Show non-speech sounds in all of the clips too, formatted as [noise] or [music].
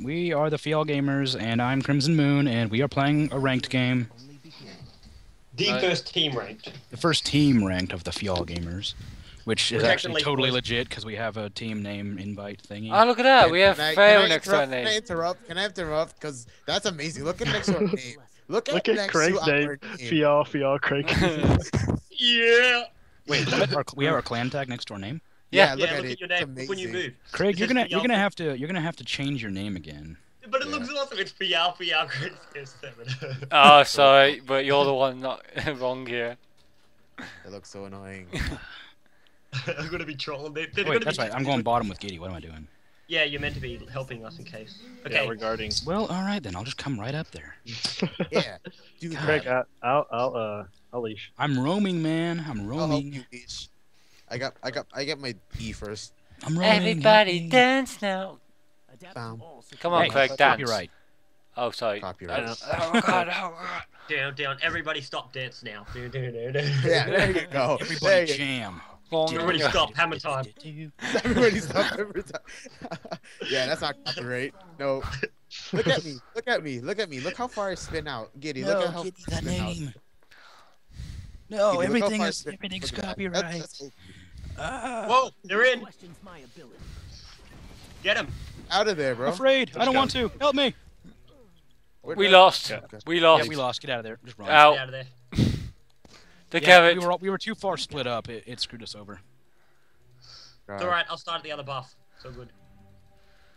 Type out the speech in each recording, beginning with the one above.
We are the Fial Gamers, and I'm Crimson Moon, and we are playing a ranked game. The Uh, first team ranked. The first team ranked of the Fial Gamers, which is Protection actually totally boys. legit because we have a team name invite thingy. Oh, look at that. We have Can Fail next to our interrupt? Can I interrupt? Can I interrupt? Because that's amazing. Look at next to our [laughs] name. Look at, Look at next Craig's to name. our name. Fial, Fial, Craig. [laughs] Yeah. Wait. Our- we have our clan tag next to our name. Yeah, Yeah, look yeah, at look it. at your It's name when you move. Craig, It you're gonna you're gonna have to you're gonna have to change your name again. But it Yeah. looks awesome. It's Fial, Fial, Chris, Chris Seven. oh, sorry, but you're the one not [laughs] wrong here. That looks so annoying. [laughs] [laughs] I'm gonna be trolling. They, they're Wait, that's be right. I'm going bottom with Giddy. What am I doing? Yeah, you're meant to be helping us in case. Yeah, Okay. regarding Well, all right then. I'll just come right up there. yeah. Do Craig. I, I'll, I'll, uh, I'll leash. I'm roaming, man. I'm I'll help roaming. you, bitch. I got, I got, I get my E first. I'm roaming. Everybody me. dance now. Bam. Come on, Hey, Craig, dance. Copyright. Oh, sorry. Copyright. [laughs] Oh, God, oh, God. Down, down. Everybody stop dance now. Yeah, there you go. Everybody There you jam. Long Everybody go. stop. Hammer time. [laughs] Everybody stop every time. [laughs] yeah, that's not copyright. No. Look at me. Look at me. Look at me. Look how far I spin out. Giddy, look at how Giddy, far I that spin out. name. No, Giddy, everything is everything's look at that. copyright. That's- that's Ah. Whoa, they're in. Get him. out of there, bro. afraid. I don't want to. Help me. Where'd We that- lost. Yeah. We Yeah, lost. we lost. Get out of there. Just run. Ow. Get out of there. [laughs] The Yeah, carrot. we were we were too far split up. It, it screwed us over. It's alright. I'll start at the other buff. So good.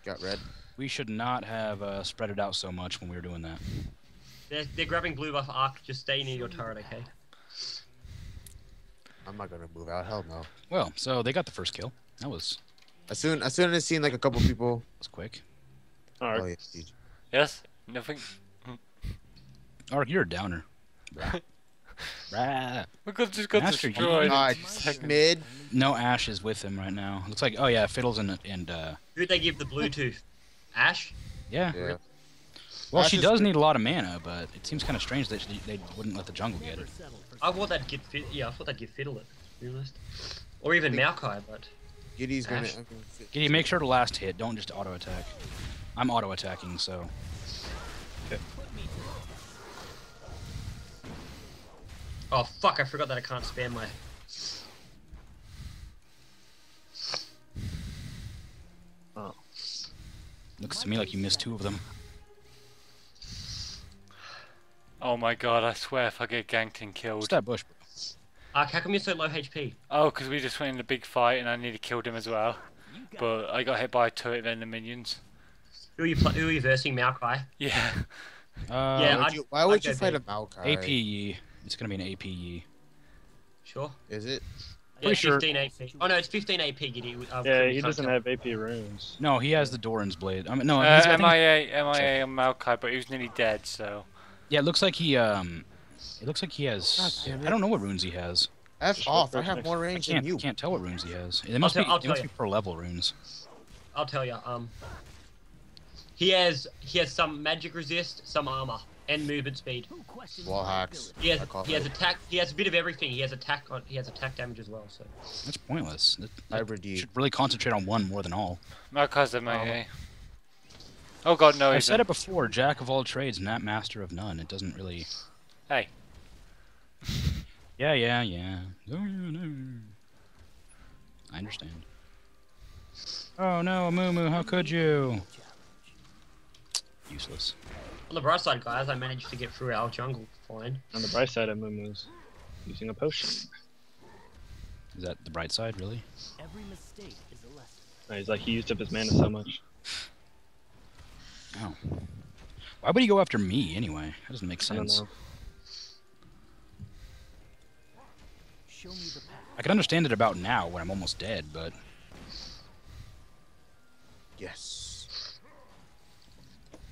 Got red. We should not have uh, spread it out so much when we were doing that. They're, they're grabbing blue buff arc. Just stay near your turret, okay? I'm not gonna move out. Hell no. Well, so they got the first kill. That was As soon as soon as seen like a couple people. was quick. Alright. Oh yeah. Yes? Nothing? Arc, you're a downer. Rah. [laughs] We could just got Master, you- destroyed. in God, mid. No Ash is with him right now. Looks like oh yeah, Fiddles and and uh Who'd they give the Bluetooth? Ash? yeah. Yeah. Well, Ash she does good. need a lot of mana, but it seems kind of strange that she, they wouldn't let the jungle get it. I thought that'd get fit. Yeah, I thought that'd get Fiddle it. To be honest. Or even Maokai, but Giddy's gonna. Ash. I'm gonna fit- Giddy, make sure to last hit. Don't just auto attack. I'm auto attacking, so oh fuck! I forgot that I can't spam my. Oh. looks to me like you missed two of them. Oh my god, I swear if I get ganked and killed. What's that bush? bro? Arc, how come you're so low HP? Oh, because we just went in a big fight and I nearly killed him as well. But I got hit by a turret and the minions. Who are you? Pl- who are you versing? Maokai. Yeah. Uh, Yeah, Why would you, why would I'd you go fight a big. Maokai? APE. It's gonna be an APE. Sure. Is it? Yeah, Pretty sure- 15 AP. Oh no, it's 15 AP. Giddy. Uh, Yeah, he doesn't have AP runes. No, he has the Doran's blade. I mean, no, Uh, he's, I think- MIA, MIA on Maokai, but he was nearly dead, so. Yeah, it looks like he um, it looks like he has. God. I don't know what runes he has. F off. I have more range than you. I can't tell what runes he has. They must tell- be I'll they must tell be per level runes. I'll tell you. Um, he has he has some magic resist, some armor, and movement speed. Wall hacks. He has he has attack. He has a bit of everything. He has attack on. He has attack damage as well. So That's pointless. That, that Hybrid should really concentrate on one more than all. Maokai's MIA. Oh god, no, I've he's said it before. Jack of all trades, not master of none. It doesn't really. Hey. [laughs] Yeah, yeah, yeah. Oh, yeah, no. I understand. Oh no, Amumu, how could you? Useless. on the bright side, guys, I managed to get through our jungle fine. On the bright side of Mumu's using a potion. Is that the bright side, really? Every mistake is a lesson. No, he's like, he used up his mana so much. Oh. Why would he go after me anyway? That doesn't make sense. know. Show me the path. I can understand it about now when I'm almost dead, but Yes.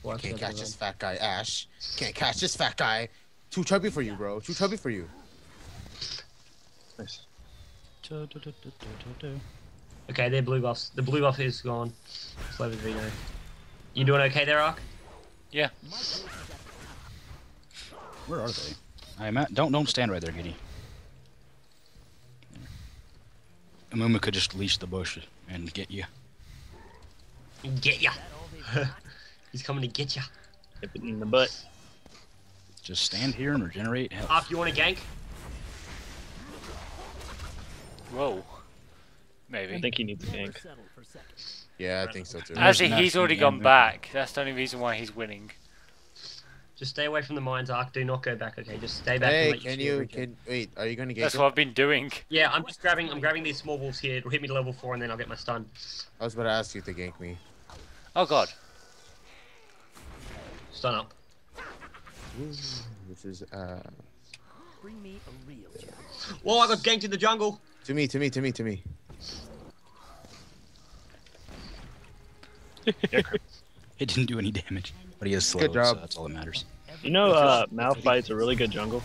Well, Can't catch this fat guy, Ash. Can't catch this fat guy. Too chubby for you, bro. Too chubby for you. Nice. I'm- Okay, they're blue buffs. The blue buff is gone. Slow as Vino. You doing okay there, Arc? Yeah. Where are they? I'm at. Don't don't stand right there, Giddy. Amumu could just leash the bush and get you. Get ya. [laughs] He's coming to get ya. Hit it in the butt. Just stand here and regenerate health. Arc, you want to gank? Whoa. Maybe. I think he needs a Never gank. Settle for second. Yeah, I think so too. Actually, There's he's already gone back. That's the only reason why he's winning. Just stay away from the mines, Arc. Do not go back, okay? Just stay back and Hey, let your can you can wait? Are you gonna get? That's what I've been doing. Yeah, I'm just grabbing. I'm grabbing these small wolves here. It'll hit me to level four, and then I'll get my stun. I was about to ask you to gank me. Oh god. Stun up. This is uh Bring me a real challenge. Whoa! I got ganked in the jungle. to me, to me, to me, to me. It didn't do any damage, but he is slow, Good job. so that's all that matters. You know, uh, Malphite's a really good jungle.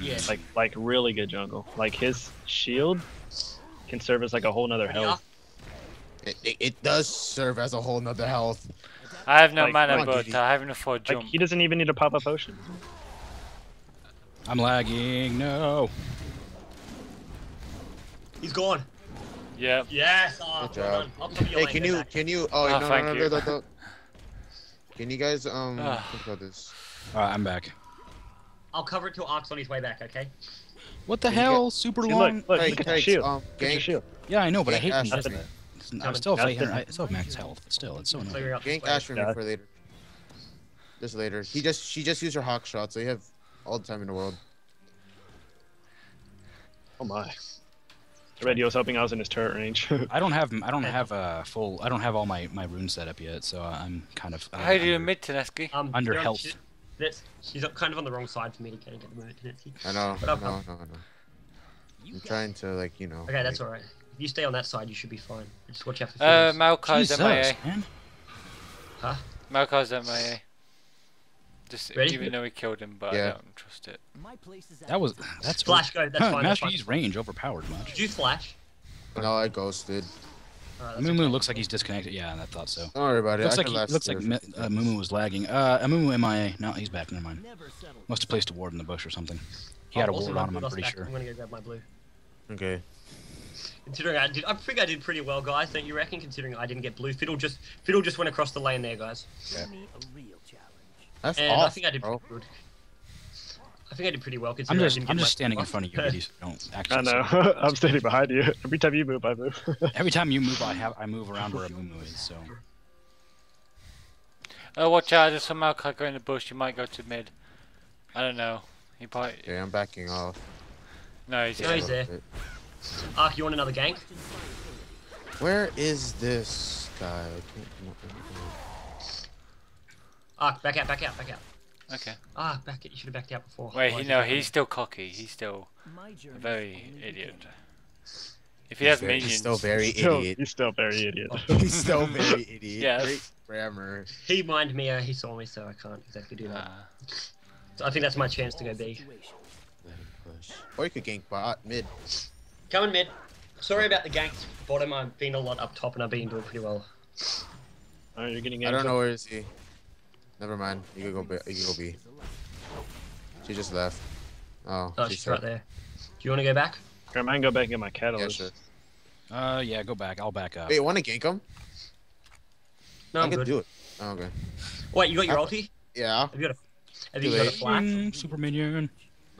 Yeah. Like, like really good jungle. Like his shield can serve as like a whole nother Yeah. health. It, it, it does serve as a whole nother health. I have no Like, mana, come but I have enough for a Like jump. he doesn't even need to pop a potion. I'm lagging. No. He's gone. Yeah. Yes. Oh, Good job. done. I'll Hey, can you back. can you? Oh, Ah, no, no, thank no, you. no, no, no. [laughs] Can you guys um Ah. think about this? Alright, I'm back. I'll cover it till Ox on his way back. Okay. What the Can you hell? Super See, long. look, look, Hey, look at the shield. um, Look at the gank, shield. Yeah, I know, but I hate Gank these. Ash for It's- I still have 800 I still have max health, still, it's so annoying. Clear out this Gank way. Ash for me Yeah. for later. Just later. He just she just used her hawk shot, so you have all the time in the world. Oh my. Already was hoping I was in his turret range. [laughs] I don't have I don't have a full I don't have all my my runes set up yet, so I'm kind of uh, How do you under- mid Tonetski? Um, Under you're on- health. she- That's, she's kind of on the wrong side for me to get get the moment. Tendency. I know. But No, I'll no, come. no. You I'm got trying to like you know. Okay, that's like- alright. If you stay on that side, you should be fine. Just watch out for Uh, fiends. Maokai's Jesus, MIA. man. Maokai's MIA. Just Ready? even though we killed him, but Yeah. I don't trust it. My place is That was that's Flash go. That's Huh, fine. That's Master. Yi's range overpowered much. Did you flash? No, I ghosted. Alright, that's Mumu okay. looks like he's disconnected. Yeah, I thought so. Don't worry about it. Looks I like can he, looks like through. Mi- uh, Mumu was lagging. Uh, Mumu MIA. No, he's back. Never mind. never. Must have placed a ward in the bush or something. He Oh, had a ward on him. I'm pretty back. sure. I'm gonna go grab my blue. Okay. Considering I did, I think I did pretty well, guys. Don't you reckon? Considering I didn't get blue, Fiddle just Fiddle just went across the lane there, guys. Bring me a real challenge. That's And awesome, I think I did bro. pretty good. I think I did pretty well I'm just I didn't I'm get just standing in front of you, Giddy, so don't [laughs] actually. I know. [laughs] I'm standing behind you. Every time you move, I move. [laughs] Every time you move, I have I move around where a Mumu is. So Oh, watch out! There's some Maokai in the bush. You might go to mid. I don't know. He probably. Okay, I'm backing off. No, he's No, he's there. Arc, you want another gank? Where is this guy? I can't come up with it. Arc, back out, back out, back out. Okay. Ah, back it. You should have backed out before. Wait, he no, you'd he's still cocky. He's still a very idiot. If he He's has very- minions, He's still very Still- idiot. He's still very idiot. [laughs] He's still very [laughs] idiot. Yes. Great grammar. He mined me. Uh, he saw me, so I can't exactly do that. Uh, So I think that's my chance to go B. Situation. Let him push. Or you could gank bot mid. Coming mid. Sorry about the ganks bottom. I've been a lot up top, and I've been doing pretty well. Oh, you're getting I don't ganked. know where is he. Never mind. You can go B. You can go B. Is a lesson. She just left. Oh, Oh, she she's right there. Do you want to go back? Graham, I can go back and get my Yeah, catalyst. sure. uh, yeah, go back. I'll back up. Wait, want to gank him? No, I I'm can good. do it. Oh, okay. Wait, you got your Uh, ulti? Yeah. Have you got a? Have you got a it. flash? Mm, super minion.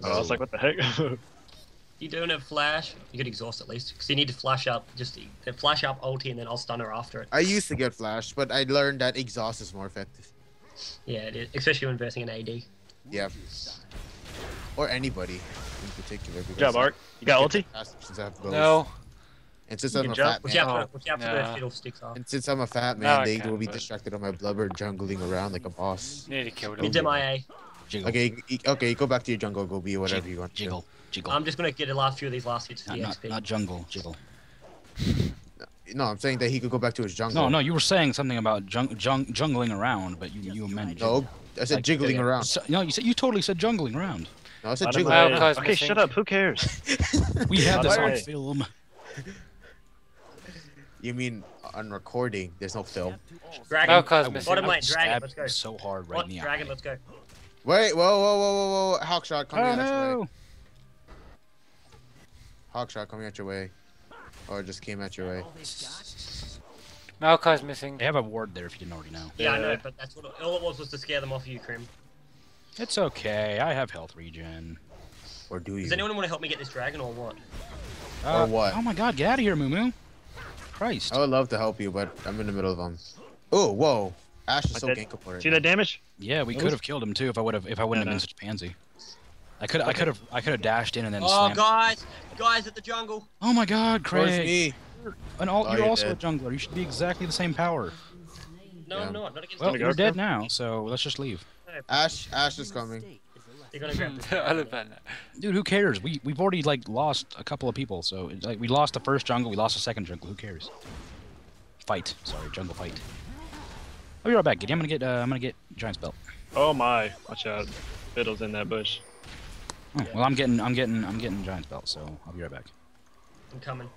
Oh, I was like, what the heck? [laughs] You don't have flash. You could exhaust at least, because you need to flash up. Just uh, flash up ulti, and then I'll stun her after it. I used to get flash, but I learned that exhaust is more effective. Yeah, it is, especially when versing an AD. Yeah. Or anybody in particular. because Good job, Art. You got ulti? Since I have both. no. And since I'm a fat man, out for, watch out for Nah. where Fiddlesticks are. and since I'm a fat man, I they will be but- distracted on my blubber jungling around like a boss. Nearly killed Mid him. MIA. Jiggle. Okay, you- okay, go back to your jungle, go be whatever you want. to do. Jiggle. Jiggle. I'm just gonna get the last few of these last hits for not, the not, XP. not jungle. Jiggle. No, I'm saying that he could go back to his jungle. No, no, you were saying something about jung, jung, jungling around, but you you meant No, I said Like, jiggling yeah. around. So, no, you said you totally said jungling around. No, I said Bottom jiggling. right. Well, cause Okay, missing. shut up. Who cares? [laughs] We have this Bottom on film. You mean on recording? There's no film. Dragon. Maokai's I missing. Bottom I lane, dragon, let's go. so hard right What? in the Dragon, eye. let's go. Wait, whoa, whoa, whoa, whoa, whoa! Hawk shot coming Oh at your way. no! Hawk shot coming at your way, or just came at your way. All they've got Maokai's missing. They have a ward there if you didn't already know. Yeah, I know, but that's what all it was was to scare them off of you, Krim. It's okay. I have health regen. Or do you? Does anyone want to help me get this dragon or what? Uh, what? Oh my god, get out of here, Moo Moo. Christ. I would love to help you, but I'm in the middle of them. Oh, whoa! Ash is I so did- gankable right See now. that damage? Yeah, we could have killed him too if I would have if I wouldn't Yeah, have been such a pansy. I could I could have I could have dashed in and then Oh, slammed. guys, guys at the jungle. Oh my god, Where's Craig. me? And all, Oh, you're you're also dead. a jungler. You should be exactly the same power. No, Yeah. I'm not. Not against Well, gonna you. go you're dead now, so let's just leave. Ash, Ash is coming. They're gonna grab this I dragon. love that. Dude, who cares? We we've already like lost a couple of people, so it's like we lost the first jungle, we lost the second jungle. Who cares? Fight. Sorry, jungle fight. I'll be right back, Giddy. I'm gonna get uh, I'm gonna get giant's belt. Oh my! Watch out. Fiddle's in that bush. Oh, well, I'm getting I'm getting I'm getting giant's belt, so I'll be right back. I'm coming.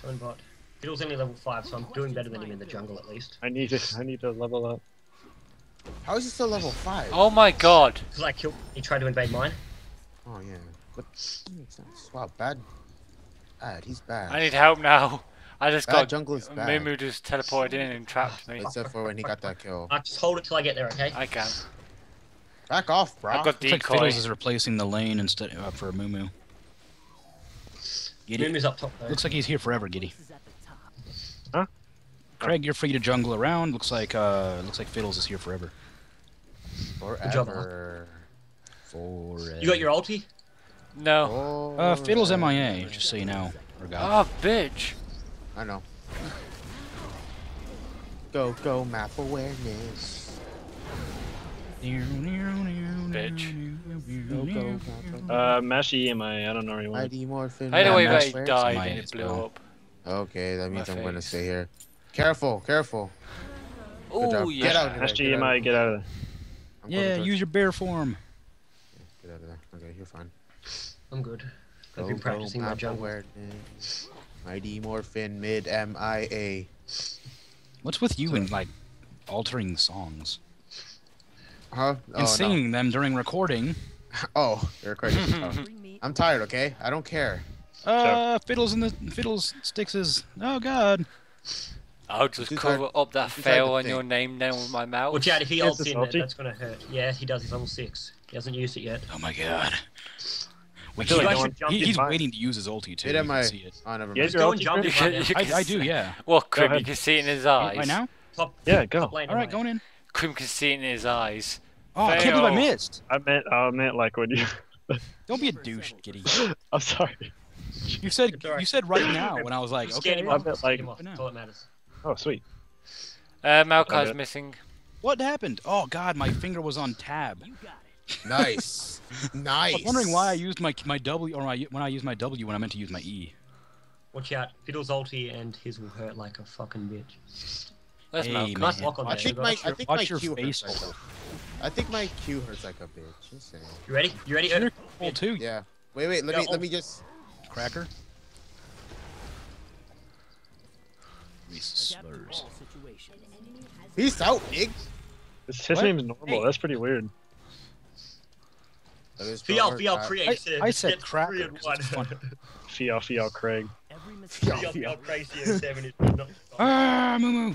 So in bot. Fiddle's only level 5, so I'm doing better than him in the jungle at least. I need to. I need to level up. How is he still level five? Oh my god. Because I killed. He tried to invade mine. Oh yeah. But that makes sense. Wow, bad. Bad. He's bad. I need help now. I just Bad got jungle is bad. Mumu just teleported in and trapped me. Except for when he got that kill. I just hold it till I get there, okay? I can. Back off, bro. I've got Looks like. Fiddles is replacing the lane instead uh, for Moo Moo. Giddy. Mumu's up top though. Looks like he's here forever, Giddy. This is at the top. Craig, you're free to jungle around. Looks like uh looks like Fiddles is here forever. job, Forever. Forever. You got your ulti? No. Oh, Uh, Fiddle's MIA, just so you know. Oh, bitch. I know. Go, go, map awareness. Bitch. Go, go, map Uh, Mashi EMI. I don't know where he went. Mighty Morphin. I know Yeah, where Mash he Where's died and it blew spell. up. Okay, that means My I'm gonna stay here. Careful, careful. Good job. Oh, Get yeah. out of there. Mashi get out EMI, of get out of there. I'm Yeah, use your bear form. Get out of there. Okay, you're fine. I'm good. I've Go, been go, practicing my map jungle. awareness. Mighty Morphin mid MIA. What's with you and like altering songs Huh? Oh, and singing them during recording? [laughs] Oh, you're crazy. [laughs] Oh. I'm tired, okay? I don't care. Uh, fiddles and the fiddles sticks is. Oh God. I'll just Too cover tired- up that too fail on think. your name now with my mouth. Watch out if he Yes, ults it's in, ulti. that's gonna hurt. Yeah, he does. He's level 6. He hasn't used it yet. Oh my God. We feel like no he- he's mine. waiting to use his ulti too. Mid You can see it. Oh, never Yeah, mind. you're Go ulti, and jump Chris? him right You can- I, I do, yeah. [laughs] What, Krim? You can see it in his eyes. Right now? Top, Yeah, go. top. All right, going in. Krim can see it in his eyes. Oh, I can't believe I Fail. missed. I meant. I meant like when you. [laughs] Don't be a douche, Giddy. [laughs] I'm sorry. You said It's all right. you said right now when I was like, Just okay. I off. bet, just scan like- him off. No. All that matters. Oh, sweet. Uh, Maokai's Okay. missing. What happened? Oh God, my finger was on tab. You got it. Nice. nice. [laughs] I was wondering why I used my my W or my when I used my W when I meant to use my E. Watch out. Fiddle's ulti and his will hurt like a fucking bitch. Where's Hey, Maokai? Nice man. on I think my. I think Watch my your Q face hurts like a, I think my Q hurts like a bitch. Just saying. You ready? You ready? Sure, Uh, cool too, Yeah. Wait, wait. Let Yeah, me let oh. me just. cracker. Reese slurs. all. Peace out, Ig. His, his What? name's normal. Hey. That's pretty weird. That is Fial, Fial creates I said gets cracker three and 'cause one. it's fun. [laughs] Fial, Fial, Craig. Every Yeah. mistake. Fial, Fial creates the 7 is not. Ah, moo moo.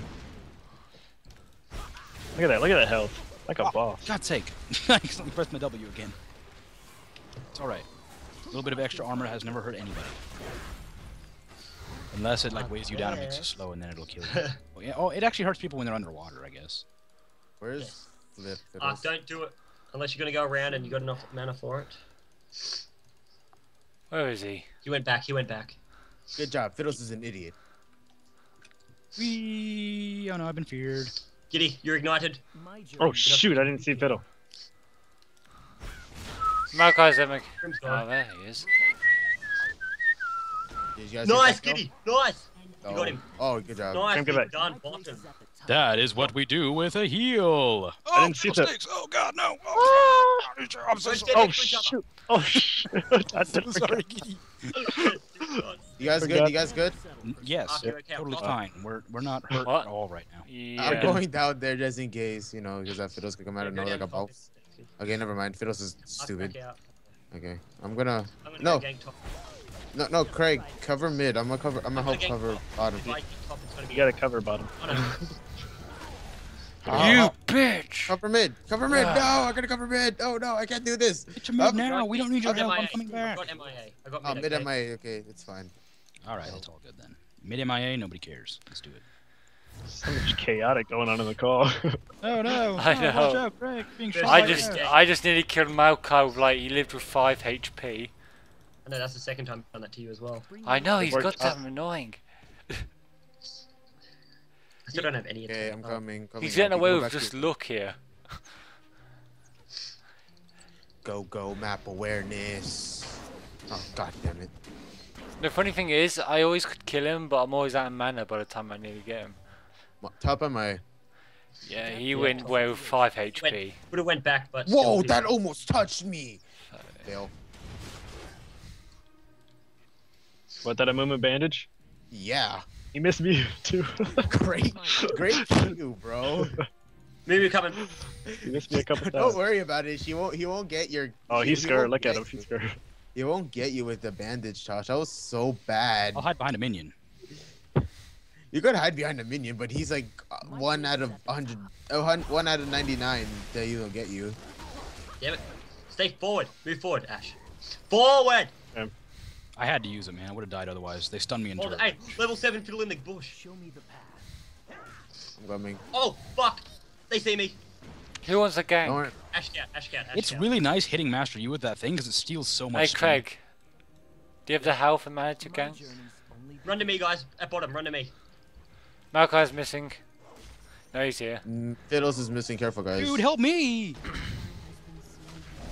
Look at that. Look at that health. Like a Oh. boss. God's sake! [laughs] I accidentally pressed my W again. It's all right. A little bit of extra armor has never hurt anybody. Unless it like weighs you down and makes you slow, and then it'll kill you. [laughs] oh, yeah. oh, it actually hurts people when they're underwater, I guess. Where's Flip? Ah, Fiddles? don't do it unless you're gonna go around and you got enough mana for it. Where is he? He went back. He went back. Good job. Fiddles is an idiot. Wee! Oh no, I've been feared. Giddy, you're ignited. Oh shoot! I didn't see Fiddle. Maokai's there. Mac- Krim's Oh, there he is. Did you guys get nice. Giddy. Nice. Oh. You got him. Oh, oh good job. Nice. Krim, get Well back. done, bottom. is at the top. That is what we do with a heal. Oh, I didn't see oh, that. sticks. Oh God, no! Oh, ah! I'm so We're sorry. Oh next to each other. shoot! Oh shoot! [laughs] I So sorry. forget. [laughs] You guys good? You guys good? Yes, you're okay, totally fine. We're we're not hurt What? at all right now. Yeah. I'm going down there just in case, you know, because that Fiddles could come out Yeah, of go nowhere like a top. boss. Okay, never mind. Fiddles is stupid. back. Okay, I'm gonna. No. go gang top. No, no, Craig, cover mid. I'm gonna cover. I'm gonna help cover bottom. If I keep top, it's gonna be. You gotta cover bottom. [laughs] Oh. Oh, you oh, bitch! cover mid. Cover mid. Ah. No, I gotta cover mid. Oh no, I can't do this. Get your mid Up. now. We don't need your I've help. got I'm coming back. I've got MIA. I got Oh, mid. mid okay? MIA. Okay, it's fine. All right, that's all good then. Mid MIA, nobody cares. Let's do it. So much chaotic going on in the call. [laughs] Oh no! I oh, know. Watch out, Craig. Being shot I by just, a- I just nearly killed Maokai with like he lived with five HP. I know that's the second time I've done that to you as well. I know he's got out. something annoying. I still don't have any. Okay. I'm coming. coming He's getting I'll away with back to- just luck here. Go go map awareness. Oh god damn it. The funny thing is, I always could kill him, but I'm always out of mana by the time I nearly get him. Mo- Top MIA. Yeah, he went away with five HP. Would have went back, but. Whoa, still, that almost touched me. Uh, Fail. what that a movement bandage? Yeah. He missed me [laughs] too. Great, [laughs] great you, bro. Maybe coming. he missed me a couple [laughs] Don't worry about it. She won't. He won't get your. Oh, he's he scared. Look at him. He's scared. He won't get you with the bandage, Josh. That was so bad. I'll hide behind a minion. You could hide behind a minion, but he's like uh, one out of 100, oh, hun- one out of 99 that he will get you. Damn it. Stay forward. Move forward, Ash. Forward. I had to use it, man. I would have died otherwise. They stunned me into Hold it. Hey, level seven fiddle in the bush. Show me the path. I'm coming. Oh fuck. They see me. Who wants a Don't gang? worry. Ash out. Ash out. Ash It's really nice hitting Master You with that thing because it steals so much. Hey speed. Craig, do you have the health and mana to My gang? Run to me, guys. At bottom. Run to me. Maokai's missing. No, he's here. Mm, Fiddles is missing. Careful, guys. Dude, help me!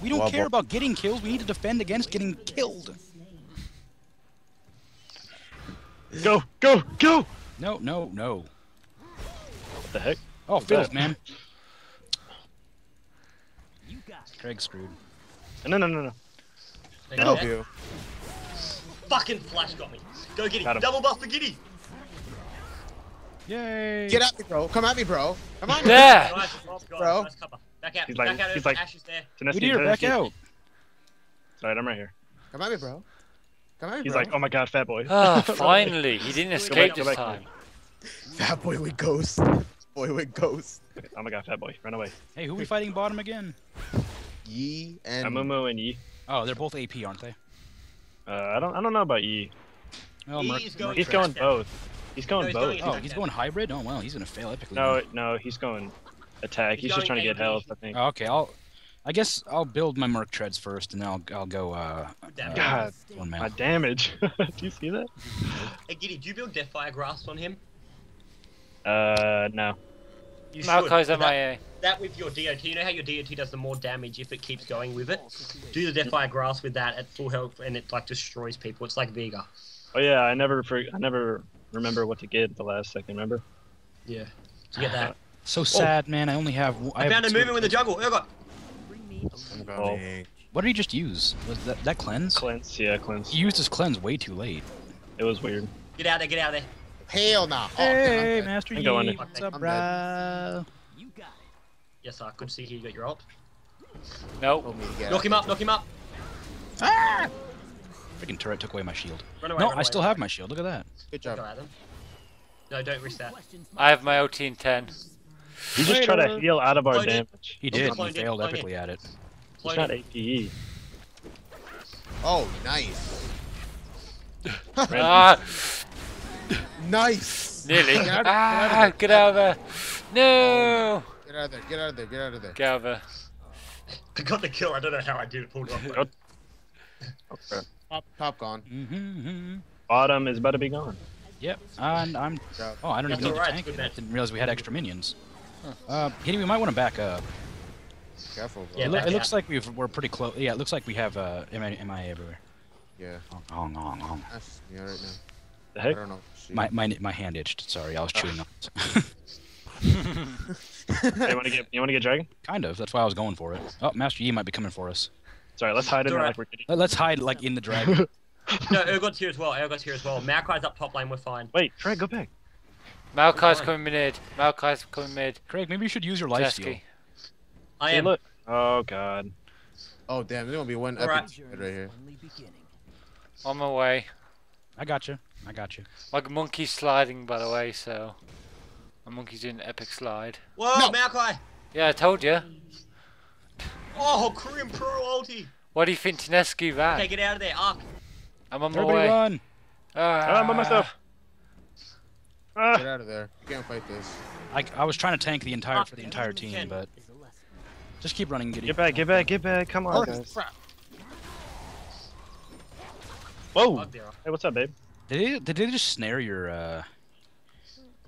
We don't Wobble. care about getting kills. We need to defend against getting killed. Go, go, go! No, no, no. What the heck? Oh, What's fiddles, man. You got it. Craig's screwed. No, no, no, no. They Help you. Fucking flash got me. Go Giddy. Him. Double buff for Giddy. Yay! Get at me, bro. Come at me, bro. Come on. Yeah. Nice, oh, Bro. nice cover. Back out. He's like- back out. he's like- Ash is there. Tonetski, Good ear, back Tonetski. out. Alright, I'm right here. Come at me, bro. Come at me, He's bro. like, oh my god, fat boy. Ah, [laughs] finally! He didn't escape go this back. time. Fat boy with ghost. Boy with ghost. Oh my god, fat boy, run away. Hey, who we fighting bottom again? Yi and Amumu and Yi. Oh, they're both AP, aren't they? Uh, I don't, I don't know about Yi. Oh, Merc- is going He's going both. He's No, going he's both. going Oh, he's going hybrid. Oh well, he's gonna fail epically. No, then. no, he's going attack. He's He's just going trying to get AP. health, I think. Oh, okay, I'll. I guess I'll build my Merc treads first, and then I'll I'll go. Uh, Damn. uh, God, one My damage. [laughs] Do you see that? Hey Giddy, do you build Deathfire Grasp on him? Uh, no. You should. Maokai's That- That with your DOT, you know how your DOT does the more damage if it keeps going with it? Do the Deathfire Grasp with that at full health and it like destroys people. It's like Vega. Oh yeah, I never, for, I never remember what to get at the last second. Remember? Yeah. To get that. [sighs] So sad, man. I only have. I, have found a two- movement in the jungle. Urgot. Bring Oh. What did he just use? Was that that cleanse? Cleanse, yeah, cleanse. He used his cleanse way too late. It was weird. Get out of there, get out of there. Hell nah. Oh, Hey, I'm. Master Yi, what's up, bro? You got it. Yes, I Good to see you got your ult. Nope. Told me to get Knock him up, knock him up. Ah! Freaking turret took away my shield. Run away, No, run I away. still have my shield. Look at that. Good job. at. No, don't risk that. Questions I have my OT in 10. He just tried to heal out of our Clone it. damage. He Don't did. He clone it, failed clone it. epically at it. He's not. APE. Oh, nice. Ah, Nice. nearly. Get out, Ah, get out of there. No! Get out of there. Get out of there. Get out of there. Get out of there. I got the kill. I don't know how I did it. Pulled it off. Go- [laughs] Oh, crap. Top, top gone. Mm-hmm. Bottom is about to be gone. Yep. And I'm. Oh, I don't That's even need to tank it. I didn't realize we had extra minions. Uh, Giddy, we might want to back up. Careful, bro. Yeah, it, loo- back it looks like we've, we're pretty close. Yeah, it looks like we have uh, MI, MIA everywhere. Yeah. Hong, hong, hong, hong. That's me right now. The I don't know. Shit. My, my my hand itched. Sorry, I was chewing on it. [laughs] Hey, you want to get, you want to get dragon? kind of. That's why I was going for it. Oh, Master Yi might be coming for us. Sorry, let's hide in there Alright. like we're getting. Let, let's hide like in the dragon. [laughs] No, Urgot's here as well. Urgot's here as well. Maokai's up top lane. We're fine. Wait, Trey, go back. Maokai's fine. coming mid. Maokai's coming mid. Craig, maybe you should use your life steal. I Hey, am. look. Oh god. Oh damn, there's gonna be one Alright. epic right here. only beginning. On my way. I got you. I got you. My monkey's sliding, by the way, so. My monkey's doing an epic slide. Whoa, No. Maokai! Yeah, I told you. Oh, Korean Pro ulti! What do you think Tonetski that? Okay, get out of there, Arc. I'm on my Everybody way. run. Ah, I'm by myself. Ah, Get out of there. You can't fight this. I, I was trying to tank the entire for the entire team, but Is a lesson. just keep running, Giddy. get back, get back, get back. Come on, Holy guys. crap. Whoa. Hey, what's up, babe? Did they, did they just snare your uh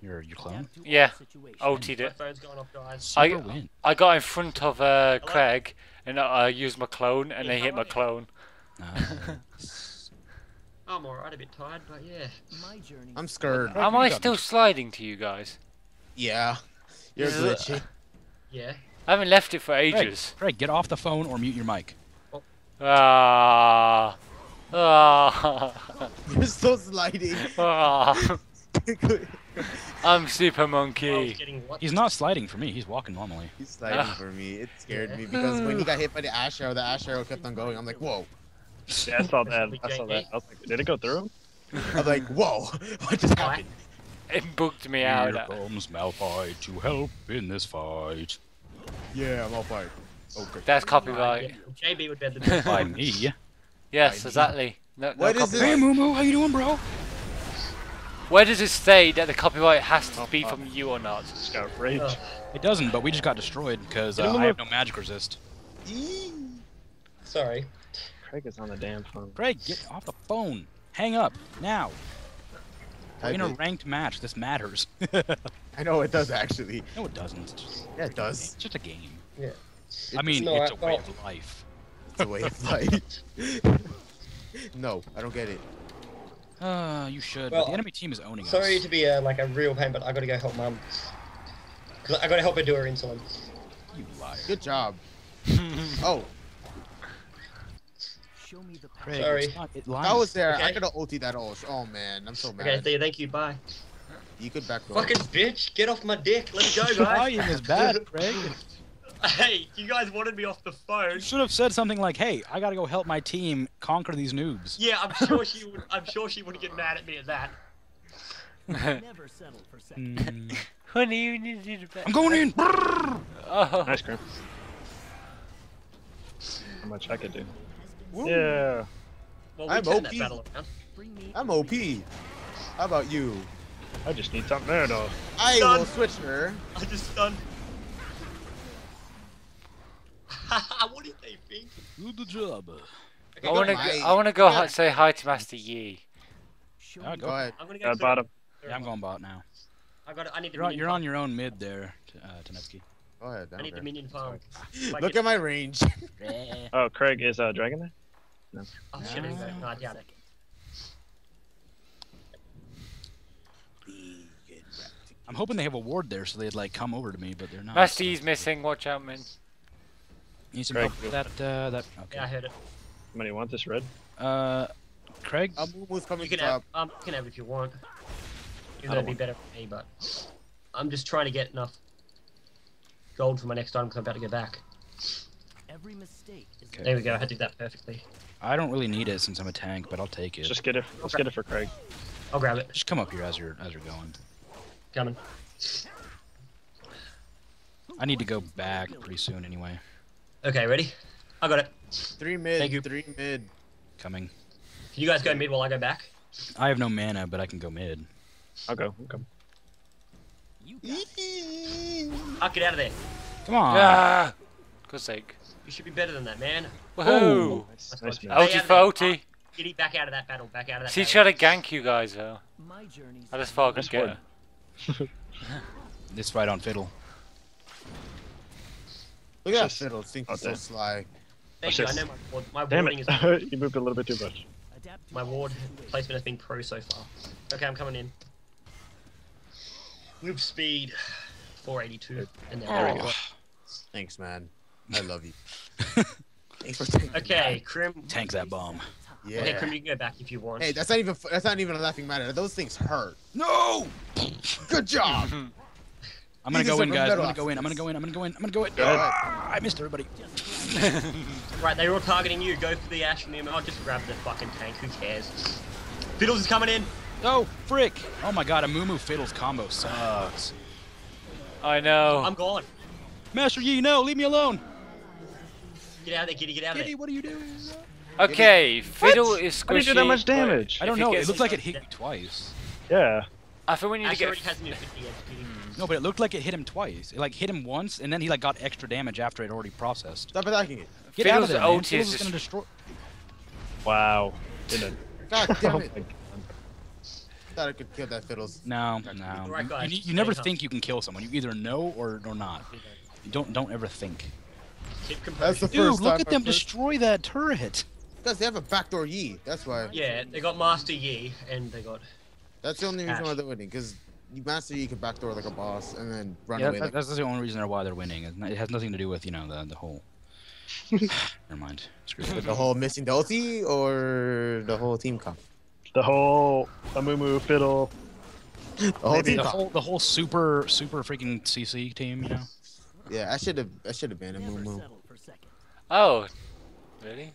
your your clone? Yeah. all situations. ultied it. phone's going off, guys. Super I- win. I got in front of uh, Craig, and I I used my clone, and Yeah, they hit my how are clone. Uh, [laughs] I'm alright, a bit tired, but yeah. My journey. I'm scared. Craig, Am I still me. sliding to you guys? Yeah. You're This glitchy. Yeah. I haven't left it for ages. Craig, get off the phone or mute your mic. Ah. Ah. You're so sliding. ah. I'm Super Monkey. He's not sliding for me. He's walking normally. He's sliding for me. It scared me because when he got hit by the ash arrow, the ash arrow kept on going. I'm like, whoa. Yeah, I saw that. I saw that. I was like, did it go through? I'm like, whoa. [laughs] What just happened? It bugged me out. Here comes Malphite to help in this fight. Yeah, I'm all fired. Okay. That's copyright. yeah. JB would be at the best. By me. Yes, exactly. No, no What is copyright. Hey Moo Moo, how you doing, bro? Where does it say that the copyright has to be from you or not? Just got rage. Ugh. It doesn't, but we just got destroyed because uh, I have no magic resist. Sorry. Craig is on the damn phone. Craig, get off the phone. Hang up now. We're Type in a ranked match. This matters. [laughs] I know it does actually. no, it doesn't. It's just, Yeah, it does. it's just a game. Yeah. I mean, no, it's I- a way of life. It's a way of [laughs] life. no, I don't get it. Uh, you should. Well, but the enemy team is owning Sorry us. Sorry to be uh, like a real pain, but I gotta go help mum. Cause I gotta help her do her insulin. You liar. Good job. [laughs] Oh, Show me the path. Craig, Sorry. not- it if I was there. I Okay. could have ulted that all. Oh man, I'm so Okay, mad. see you, thank you, bye. You could back door. Fucking bitch, get off my dick. Let's go, [laughs] guys. Lying is bad, Craig. Hey, you guys wanted me off the phone. You should have said something like, "Hey, I gotta go help my team conquer these noobs." Yeah, I'm sure she would. I'm sure she would get mad at me at that. Never settle for second. Mm, Honey, you need to do I'm going in. Oh. Nice, Grim. How much I could do? Woo. Yeah. Well, we I'm OP. battle around. Bring me I'm OP. How about you? I just need something there, though. I Done. will switch her. I just stunned. What did they think? Good job. Okay, I want to. go. I want to go yeah. say hi to Master Yi. Show Yeah, go Go ahead. I'm gonna go. Uh, bottom. Yeah, I'm going bot now. I got. I need the You're on, you're on your own mid there, uh, Tonetski. Go ahead. I need the there. minion farm. [laughs] Like Look it- at my range. [laughs] [laughs] Oh, Craig is uh, Dragon there? No. Oh, shit! Ah. No, I doubt it. I'm hoping they have a ward there so they'd like come over to me, but they're not. Master Yi's missing. Watch out, man. Need some Craig, help with that. Uh, that. Okay. Yeah, I heard it. How many want this red? Uh, Craig. A Moon's coming You can top. have. Um, you can have if you want. Even I though don't it'd be better for me, but I'm just trying to get enough gold for my next time because I'm about to go back. every mistake is Okay. There we go. I did that perfectly. I don't really need it since I'm a tank, but I'll take it. Just get it. Let's get it for Craig. I'll grab it. Just come up here as you're as you're going. Coming. I need to go back pretty soon anyway. Okay, ready? I got it. Three mid. Thank you. Three mid. Coming. Can you guys go mid while I go back? I have no mana, but I can go mid. I'll go. I'll come. You got I'll get out of there. Come on. Ah. Good sake. You should be better than that, man. Woohoo! Nice, That's nice what- Ulti for they- ulti. Giddy, back out of that battle. Back out of that. See, battle. try to gank you guys though. my journey's I just thought I could get her. This fight on fiddle. Look at that Just- fiddle. Think oh, so damn. sly. Thank you. I Just- know my, ward, my Damn warding it! is [laughs] you moved a little bit too much. my ward placement has been pro so far. Okay, I'm coming in. Move speed, 482, and then there we go. Thanks, man. I [sighs] love you. Thanks for taking Okay, Krim. Tank that bomb. Yeah. Okay, Krim, you can go back if you want. Hey, that's not even that's not even a laughing matter. Those things hurt. No! Good job. [laughs] I'm gonna go in, guys. I'm gonna go in. I'm gonna go in. I'm gonna go in. I'm gonna go in. Go. Ah, I missed everybody. [laughs] Right, they're all targeting you. Go for the Ash and the. I'll just grab the fucking tank. Who cares? Fiddles is coming in. Oh, frick! Oh my god, a Moo Moo Fiddles combo sucks. I know. I'm gone. Master Yi, no, leave me alone! Get out of there, Giddy. Get out of Giddy, there. what are you doing? okay, Fiddle is squishy. How did you do that much damage? I don't know, it looked like it hit me twice. Yeah. I think we need to get. has 50 edge, Giddy. No, but it looked like it hit him twice. It like hit him once, and then he like got extra damage after it already processed. Stop attacking it. Get out of there, man. Fiddle's just- gonna destroy. Wow. Didn't. God [laughs] damn Oh it. my Thought I could kill that fiddles. No, no. Alright, You- you, you never think you can kill someone. You either know or or not. You don't don't ever think. Keep That's the composure. Dude, look at them I've heard- destroy that turret. Because they have a backdoor Yi. That's why. Yeah, they got Master Yi, and they got. That's the only reason Ash. why they're winning. Because Master Yi can backdoor like a boss and then run Yeah, away. that, Like, that's the only reason why they're winning. It has nothing to do with you know the the whole. [laughs] Never mind. Screw it. the whole missing the ulti or the whole team comp. The whole Amumu fiddle. The whole Maybe team The comp. whole the whole super super freaking CC team, you know. Yeah, I should have. I should have been a Never moo moo. settle for second. Oh, really?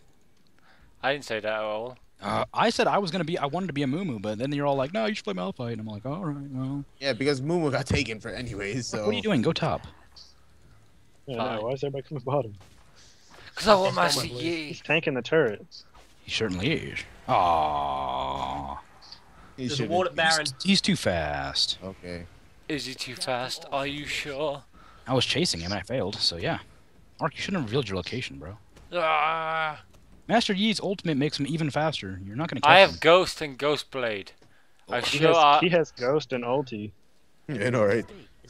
I didn't say that at all. Uh, I said I was gonna be I wanted to be a Moo but then you're all like, no, you should play Malphite, and I'm like, all right, well, Yeah, because moo moo got taken for anyways. So what are you doing? Go top. Yeah, Fine. no, why is everybody coming bottom? Because I want It's Master almost He's tanking the turrets. He certainly is. Aww. He There's a should've- at Baron. He's, he's too fast. Okay. Is he too fast? Are you sure? I was chasing him and I failed, so yeah. Arc, you shouldn't have revealed your location, bro. Ah, Master Yi's ultimate makes him even faster. You're not gonna catch I have him. Ghost and Ghost Blade. I He sure has, are. he has Ghost and ulti. Yeah, no, right.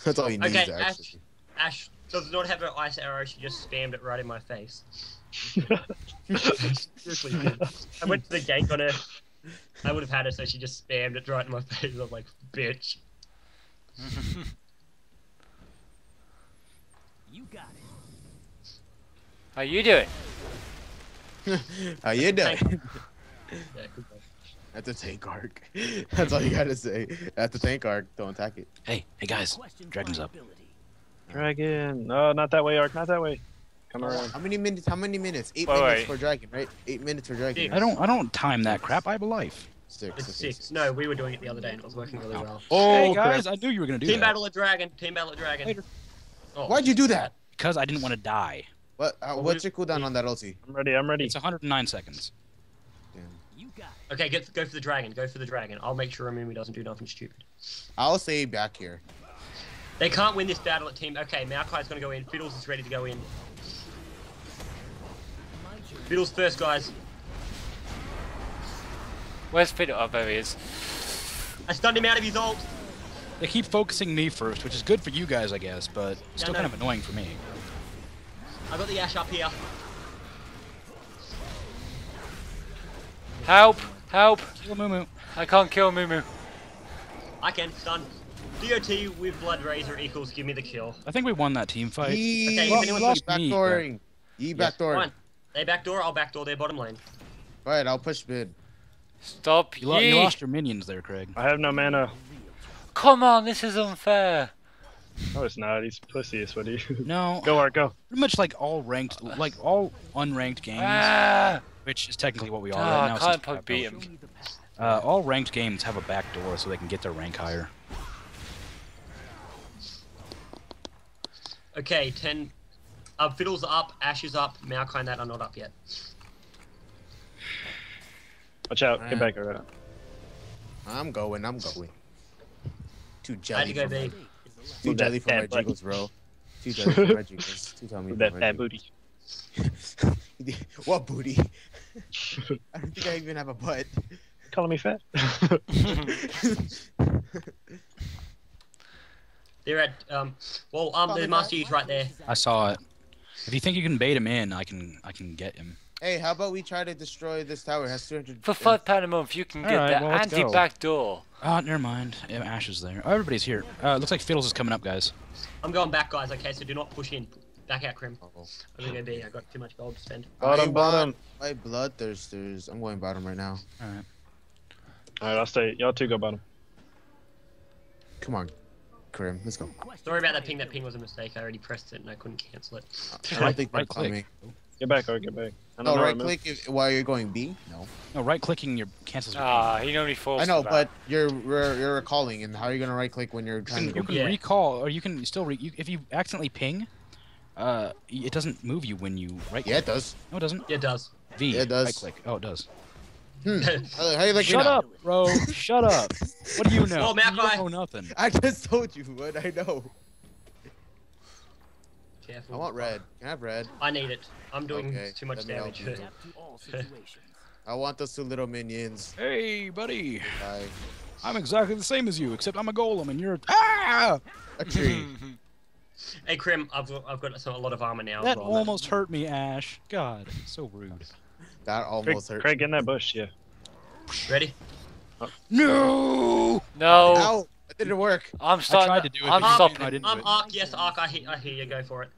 That's all he needs, Okay, actually. Ash does not have her ice arrow. She just spammed it right in my face. [laughs] Seriously, dude. I went to the gank on her. I would have had her, so she just spammed it right in my [laughs] face. I'm like, bitch. You got it. How you doing? How you doing? Thank you. Yeah, good [laughs] job. At the tank arc. [laughs] That's all you gotta say. At the tank arc, don't attack it. Hey, hey guys. Dragon's up. Dragon. No, not that way, Arc. Not that way. Come around. How many minutes? How many minutes? Eight Wait, minutes wait. for dragon, right? Eight minutes for dragon. Six. I don't I don't time that crap. I have a life. Six. It's six. No, we were doing it the other day and it was working really well. Oh, hey crap. guys, I knew you were gonna do it. Team that. battle of dragon. Team battle of dragon. Oh, Why'd you do that? Because I didn't want to die. What? Uh, Well, what's we- your cooldown on that ulti? I'm ready. I'm ready. It's 109 seconds. You got it. Okay, get, go for the dragon. Go for the dragon. I'll make sure Amumu doesn't do nothing stupid. I'll stay back here. They can't win this battle at team. Okay, Maokai's gonna go in. Fiddles is ready to go in. Fiddles first, guys. Where's Fiddle? Oh, there he is. I stunned him out of his ult. They keep focusing me first, which is good for you guys, I guess, but still no. kind of annoying for me. I got the Ash up here. Help! Help! Kill Moo Moo. I can't kill Mumu. I can stun. DOT with Blood Razor equals give me the kill. I think we won that team fight. Yi, Okay, well, if anyone lost me, backdooring. Yi Yeah. backdoor. Fine. They backdoor, I'll backdoor their bottom lane. Alright, I'll push mid. Stop You, lo- you lost your minions there, Craig. I have no mana. Come on, this is unfair. No, it's not. He's pussy. Is what he. No, [laughs] Go, Arc. Go. pretty much like all ranked, like all unranked games, Ah! which is technically what we are Ah, right I now. can't since beat him. Show me the path. Uh, all ranked games have a back door so they can get their rank higher. Okay, 10. Uh, Fiddle's up, Ash is up, Maokai and that are not up yet. Watch out. Get back, Arc. I'm going, I'm going. Too How'd jelly you go, for B? My, Is the last too jelly for my fat butt. jiggles, bro. Too jelly for my jiggles. [laughs] Too tell me With for that my fat booty. [laughs] what booty? [laughs] I don't think I even have a butt. Calling me fat. They're at, um, well, um, the Probably Master not. Yi's right there. I saw it. If you think you can bait him in, I can I can get him. Hey, how about we try to destroy this tower? It has 200. For five pound a month, you can get Alright, the well, let's go. anti-back door. Oh, never mind. Yeah, Ash is there. Oh, everybody's here. Uh, looks like Fiddles is coming up, guys. I'm going back, guys, okay, so do not push in. Back out, Krim. Oh. I'm gonna go B, I got too much gold to spend. Bottom, I bottom. My bloodthirsters. I'm going bottom right now. All right. All right, I'll stay. Y'all two go bottom. Come on, Karim, let's go. Sorry about that ping, that ping was a mistake. I already pressed it and I couldn't cancel it. I don't think they're Right click. Get back, or get back. I don't No, know right to move. click if, while you're going B. No. No, right clicking your cancels your ping. Ah, he only forced I know, but you're you're, you're recalling, and how are you gonna right click when you're You trying can, to you can Yeah. recall, or you can still re- you, if you accidentally ping. Uh, it doesn't move you when you right. Yeah, it does. No, it doesn't. Yeah, it does. V. Yeah, it does. Right click. Oh, it does. Hmm. [laughs] How, how you like me Shut up, bro. Shut up. What do you [laughs] know? Oh, Matt, you bye. don't know nothing. I just told you what I know. Careful. I want red. Can I have red? I need it. I'm doing Okay, too much let me help damage. you. Adapt [laughs] to all situations. I want those two little minions. Hey, buddy. Bye. I'm exactly the same as you, except I'm a golem and you're a- ah. Agreed. [laughs] hey, Krim, I've got, I've got some, a lot of armor now. That well. almost hurt me, Ash. God, so rude. that Craig, almost hurt. Craig, get in that bush, yeah. Ready? No. no, Ow! That didn't work. I'm starting. tried to do it, I'm but stopping. didn't. I didn't I'm it. Arc. Yes, Arc. I, he- I hear you. Go for it.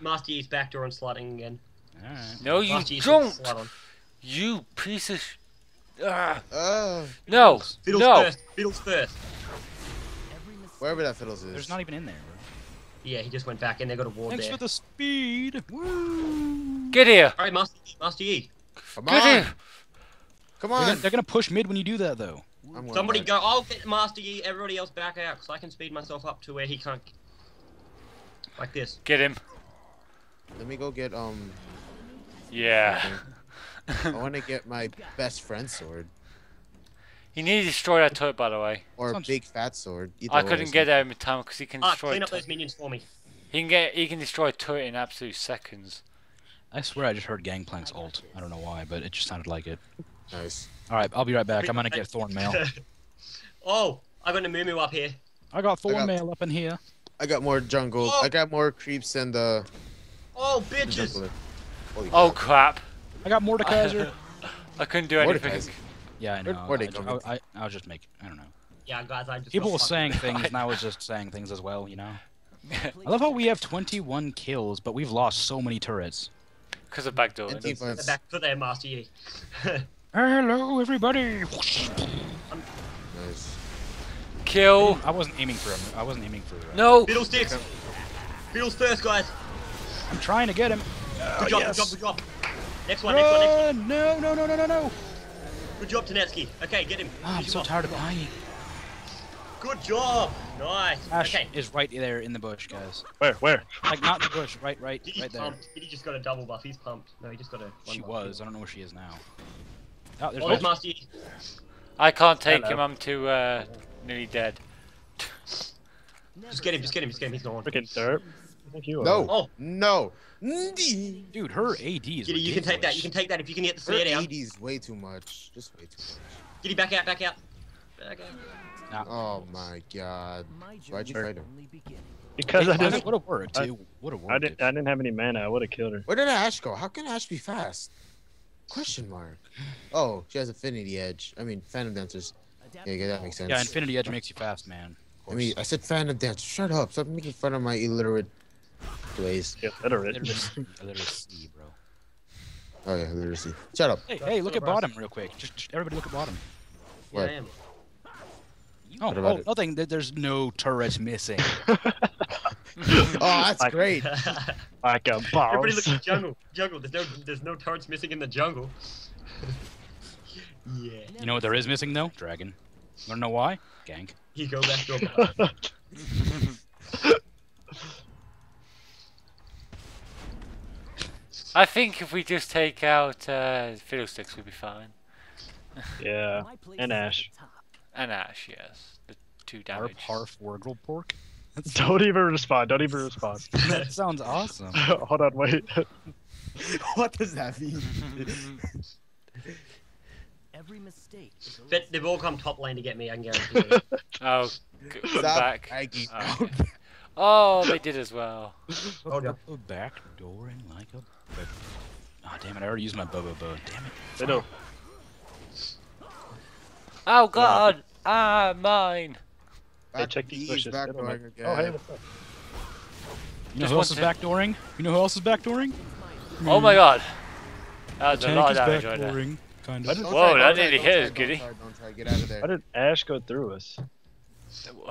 Master Yi's backdoor and slotting again. Alright. No, you Master don't. on. You piece of. Sh- ah, Uh, no, Fiddles no. first. Fiddles first. Wherever that fiddles is. There's not even in there, bro. Yeah, he just went back in. they got a ward Thanks there. for the speed. Woo. Get here. All right, Master Yi. Master Yi. Come Get on. here. Come They're on. gonna, they're gonna push mid when you do that, though. I'm Somebody go. I'll get Master Yi. Everybody else back out because I can speed myself up to where he can't. Like this. Get him. Let me go get um. Yeah. I want to get my best friend sword He needed to destroy that turret, by the way. or a big fat sword. Either I couldn't get fine. there in time because he can Arc, destroy. clean up those minions for me. he can get. He can destroy a turret in absolute seconds. I swear I just heard Gangplank's ult. I don't know why, but it just sounded like it. Nice. All right, I'll be right back. I'm gonna get Thorn Mail. [laughs] oh, I got a Moo up here. I got Thorn got- Mail up in here. I got more jungle. Oh. I got more creeps than uh, oh, the, Oh, bitches. jungler. Oh crap. crap! I got Mordekaiser. [laughs] I couldn't do anything. Mordekaiser. yeah, I know. Where- where'd I, they I, I, I was just making. I don't know. Yeah, guys, I just. People were saying [laughs] things, and I was just saying things as well. You know. I love how we have 21 kills, but we've lost so many turrets. Because of backdoor. And They're defense. back to their Master Yi. Hello, everybody. Nice. Kill. I wasn't aiming for him. I wasn't aiming for. Uh, No. Fiddlesticks. Fiddles first, guys. I'm trying to get him. Good job, good job, good job. Next one, next one, next one. No, no, no, no, no, no. Good job, Tonetski. Okay, get him. Oh, I'm so off. tired of dying. Good job. Nice. Ash okay. is right there in the bush, guys. Where? Where? Like not the bush, right, right, Diddy right there. pumped. Diddy just got a double buff. He's pumped. No, he just got a. She buff. was. I don't know where she is now. Oh, there's Oh, there's no. Master Yi. I can't take Hello. him. I'm too uh, nearly dead. Just get him, just get him, just get him. He's gone. Freaking derp. I think you are. No. Oh. No. Dude, her AD is Giddy, you can take that. You can take that if you can get the Her snare down. 80 is way too much. Just way too much. Giddy, back out, back out. Back out. Oh my god. My Why'd you fight him? only beginning. Because I didn't. What a worked. I- It would have I didn't. I didn't have any mana. I would have killed her. Where did Ash go? How can Ash be fast? Question mark. Oh, she has Affinity Edge. I mean, Phantom Dancers. Yeah, yeah, that makes sense. Yeah, Infinity Edge makes you fast, man. I mean, I said Phantom Dancers. Shut up. Stop making fun of my illiterate ways. [laughs] Yeah, literate. Literacy, literacy, bro. Oh yeah, literacy. Shut up. Hey, hey, look at bottom real quick. Just, just everybody look at bottom. Yeah, I What? am. Oh, oh nothing. Oh, there's no turrets missing. [laughs] [laughs] Oh, that's Like- great. [laughs] Like a Everybody boss. look at the jungle. Jungle. There's no, there's no turrets missing in the jungle. [laughs] yeah. You know what there is missing though? Dragon. Wanna know why? Gank. You go back to a I think if we just take out uh, Fiddlesticks, we'll be fine. yeah. And is at the Ash. And Ash, yes. The two damage. Harp, damage. harf, wargle, pork. [laughs] Don't even respond. Don't even respond. [laughs] that sounds awesome. [laughs] Hold on, wait. what does that mean? Every mistake is But they've all come top lane to get me, I can guarantee you. Oh, g- Stop back. bragging. Oh, okay. Oh, they did as well. Oh, no. A back door in like a. Ah, damn it! I already used my bobo bow. Damn it! they don't. Oh God! Ah, mine. Hey, check these He's bushes. They backdooring again. Oh, hey, what's up? You know Just who else is backdooring? You know who else is backdooring? Hmm. Oh my God! That was a Tank lot is of damage right there. Kind of. did- Don't Whoa, try, that don't try, nearly don't hit try, us, Giddy. Don't try, don't try. Get out of there. Why did Ash go through us?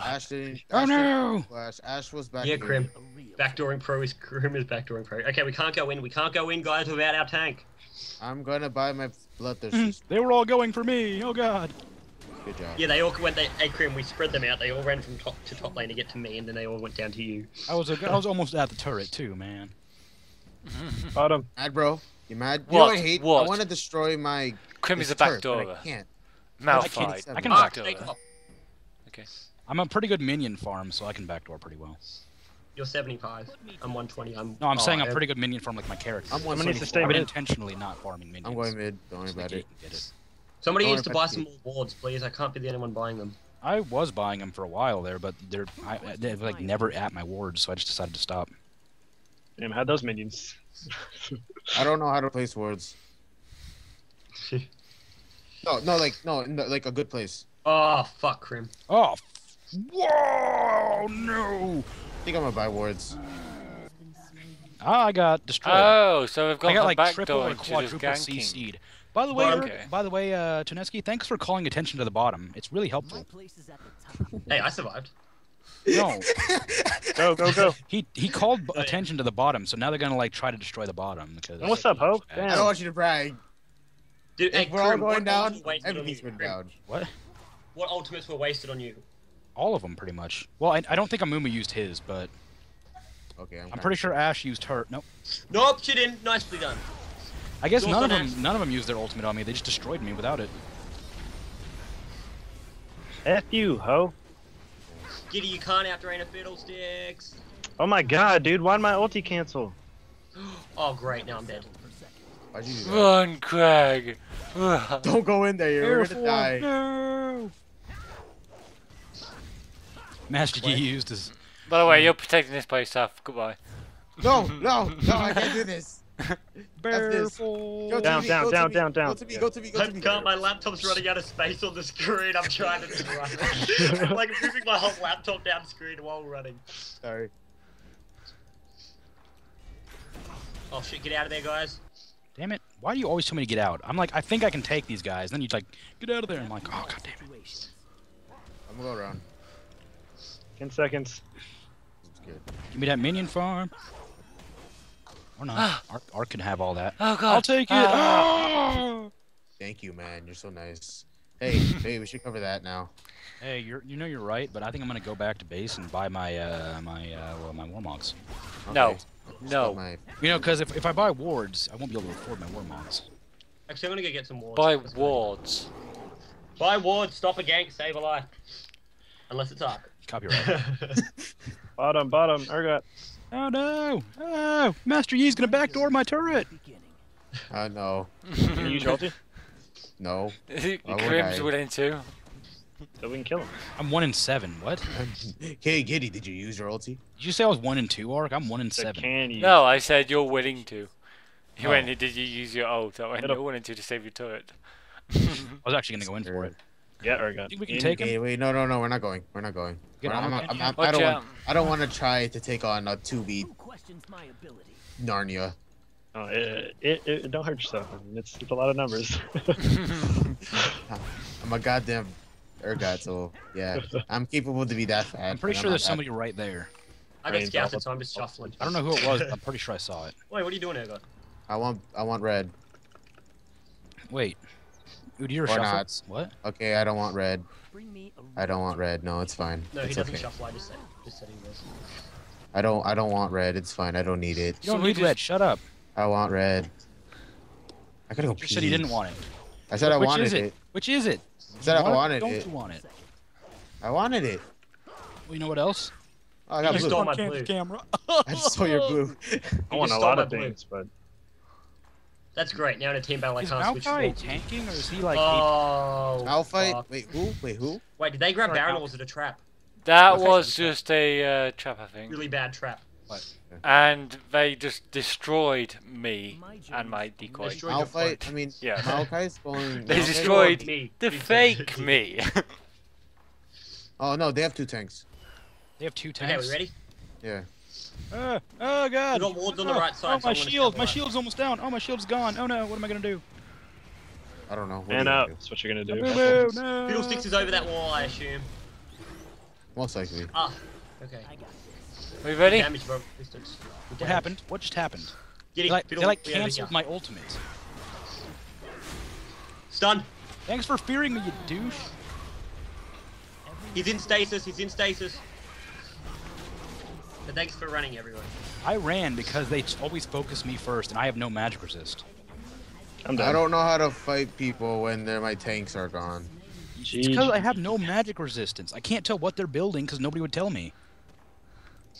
Ash didn't. Oh Ash didn't no! Flash. Ash was back. Yeah, here. Krim. Backdooring pro is Krim is backdooring pro. Okay, we can't go in. We can't go in, guys, without our tank. I'm gonna buy my bloodthirsters. [laughs] They were all going for me. Oh god. Good job. Yeah, they all went. They, hey, Krim, we spread them out. They all ran from top to top lane to get to me, and then they all went down to you. I was a, I was almost at the turret too, man. Bottom. Mad, bro. You mad? You know What? I hate. I want to destroy my. Krim is a turret, but. I can't. Malphite. I can Ah, backdoor take that. top. I'm a pretty good minion farm, so I can backdoor pretty well. You're 75. I'm 120. I'm. No, I'm oh, saying I'm pretty good minion farm like my character. I'm Someone needs to 124. stay I've been mid. intentionally not farming minions. I'm going mid. Don't worry so the about it. can get it. Somebody Don't needs to buy some more wards, please. I can't be the only one buying them. I was buying them for a while there, but they're I, they're like never at my wards, so I just decided to stop. Damn, had those minions. [laughs] I don't know how to place wards. [laughs] No, no, like no, no, like a good place. Oh fuck, Krim. Oh, f- whoa, no! I think I'm gonna buy wards. Ah, I got destroyed. Oh, so we've I got from like triple backdoor or into just quadruple ganking. CC'd. By the way, okay. by the way, uh, Tonetski, thanks for calling attention to the bottom. It's really helpful. place is at the top. Hey, I survived. No, [laughs] Go, go, go. he he called b- yeah. attention to the bottom, so now they're gonna like try to destroy the bottom because. What's up, Hope? I don't want you to brag. Dude, hey, we're all going what down, ultimates were wasted on everything's you? going Krim, down. What? What ultimates were wasted on you? All of them, pretty much. Well, I, I don't think Amumu used his, but Okay, I'm, I'm pretty sure Ash used her. Nope. Nope, she didn't. Nicely done. I guess Yours none of them Ash. none of them used their ultimate on me. They just destroyed me without it. F you, ho. Giddy, you can't outdrain a fiddlesticks. Oh my god, dude, why'd my ulti cancel? [gasps] Oh great, now I'm dead. Why'd you do that? Run, Craig. [laughs] Don't go in there. You're Careful. gonna die. No. Master Yi What? used his. By the way, you're protecting this place, Saf. Goodbye. No, no, no! I [laughs] can't do this. [laughs] Careful. Go Down, me, down, go down, down, down. Go to me. Go to me. Go to I me. can't. My laptop's running out of space on the screen. I'm trying to [laughs] run. [laughs] I'm like moving my whole laptop down screen while running. Sorry. Oh shit! Get out of there, guys. Damn it! Why do you always tell me to get out? I'm like, I think I can take these guys. Then you like, get out of there. I'm like, oh god damn it. I'm gonna go around. Ten seconds. It's good. Give me that minion farm. Or not. Arc, Arc can have all that. Oh god. I'll take it. Ah. Ah! [gasps] Thank you, man. You're so nice. Hey, [laughs] hey, we should cover that now. Hey, you're you know you're right, but I think I'm gonna go back to base and buy my uh my uh well, my warmogs. No. Okay. No. My, You know, because if, if I buy wards, I won't be able to afford my warmogs. Actually, I'm gonna go get some wards. By wards. Buy wards. Stop a gank. Save a life. Unless it's Arc. Copyright. [laughs] [laughs] Bottom, bottom, Urgot. Oh no! Oh, Master Yi's gonna backdoor my turret. Beginning. uh, no, Can you use your ulti? no. [laughs] would Krim's I? willing to. So we can kill him. I'm one in seven. What? Did [laughs] hey, Giddy, did you use your ulti? Did you say I was one in two, Arc? I'm one in So seven. can you? No, I said you're willing to. You Oh. went, did you use your ult? I went, you're willing to to save your turret. I was actually gonna go in for it. Yeah, Urgot. Think we can In- take him? Wait, no, no, no. We're not going. We're not going. We're- I'm, I'm. I'm, I don't. Want, I don't want to try to take on a two v Who questions my ability? Narnia. Oh, it, it, it, don't hurt yourself. I mean, it's, it's a lot of numbers. [laughs] I'm a goddamn Urgot, so yeah, [laughs] I'm capable to be that fat. I'm pretty but sure not there's that- somebody right there. I got scouted, so I'm just shuffling. I don't know who it was. but I'm [laughs] pretty sure I saw it. Wait, what are you doing, Urgot? I want. I want red. Wait. Udi, you're Or shuffle? not. What? Okay, I don't want red. Bring me a I don't want red. No, it's fine. No, he it's doesn't okay. shuffle. I just said, just said he was. I don't. I don't want red. It's fine. I don't need it. You don't So need just- red. Shut up. I want red. I gotta go. You said you didn't want it. I said I Which wanted is it? it. Which is it? I said I Want it? wanted Don't it. you want it? I wanted it. Well, you know what else? Oh, I got You blue. stole my blue. camera. I just saw your blue. [laughs] I want a lot of blue. things, but That's great. Now in a team battle, I Is can't switch. Maokai walls. tanking or is he like? oh. Malphite. fuck. Wait, who? Wait, who? Wait, did they grab Sorry, Baron Al. or was it a trap? That Okay. was just a uh, trap, I think. Really bad trap. And they just destroyed me My and my decoy. Destroyed your Malphite. fight. I mean, Yeah. Malphite's [laughs] going. They Malphite- destroyed me. The fake [laughs] me. Oh no, they have two tanks. They have two Okay, tanks. we ready? Yeah. Uh, oh god. We got wards on the Oh, right side. Oh, my I'm shield. My shield's almost down. Oh, my shield's gone. Oh no. What am I gonna do? I don't know. What and do you out. do? That's what you're gonna do. boo. No. Fiddlesticks is over that wall, I assume. Most likely. Ah, okay. I got this. Are we ready? Damage bro. Distance. What happened? What just happened? Get They like, Fiddle, they like canceled my ultimate. Stun. Thanks for fearing me, you douche. He's in stasis. He's in stasis. But thanks for running, everyone. I ran because they always focus me first, and I have no magic resist. I'm done. I don't know how to fight people when my tanks are gone. It's because I have no magic resistance. I can't tell what they're building because nobody would tell me.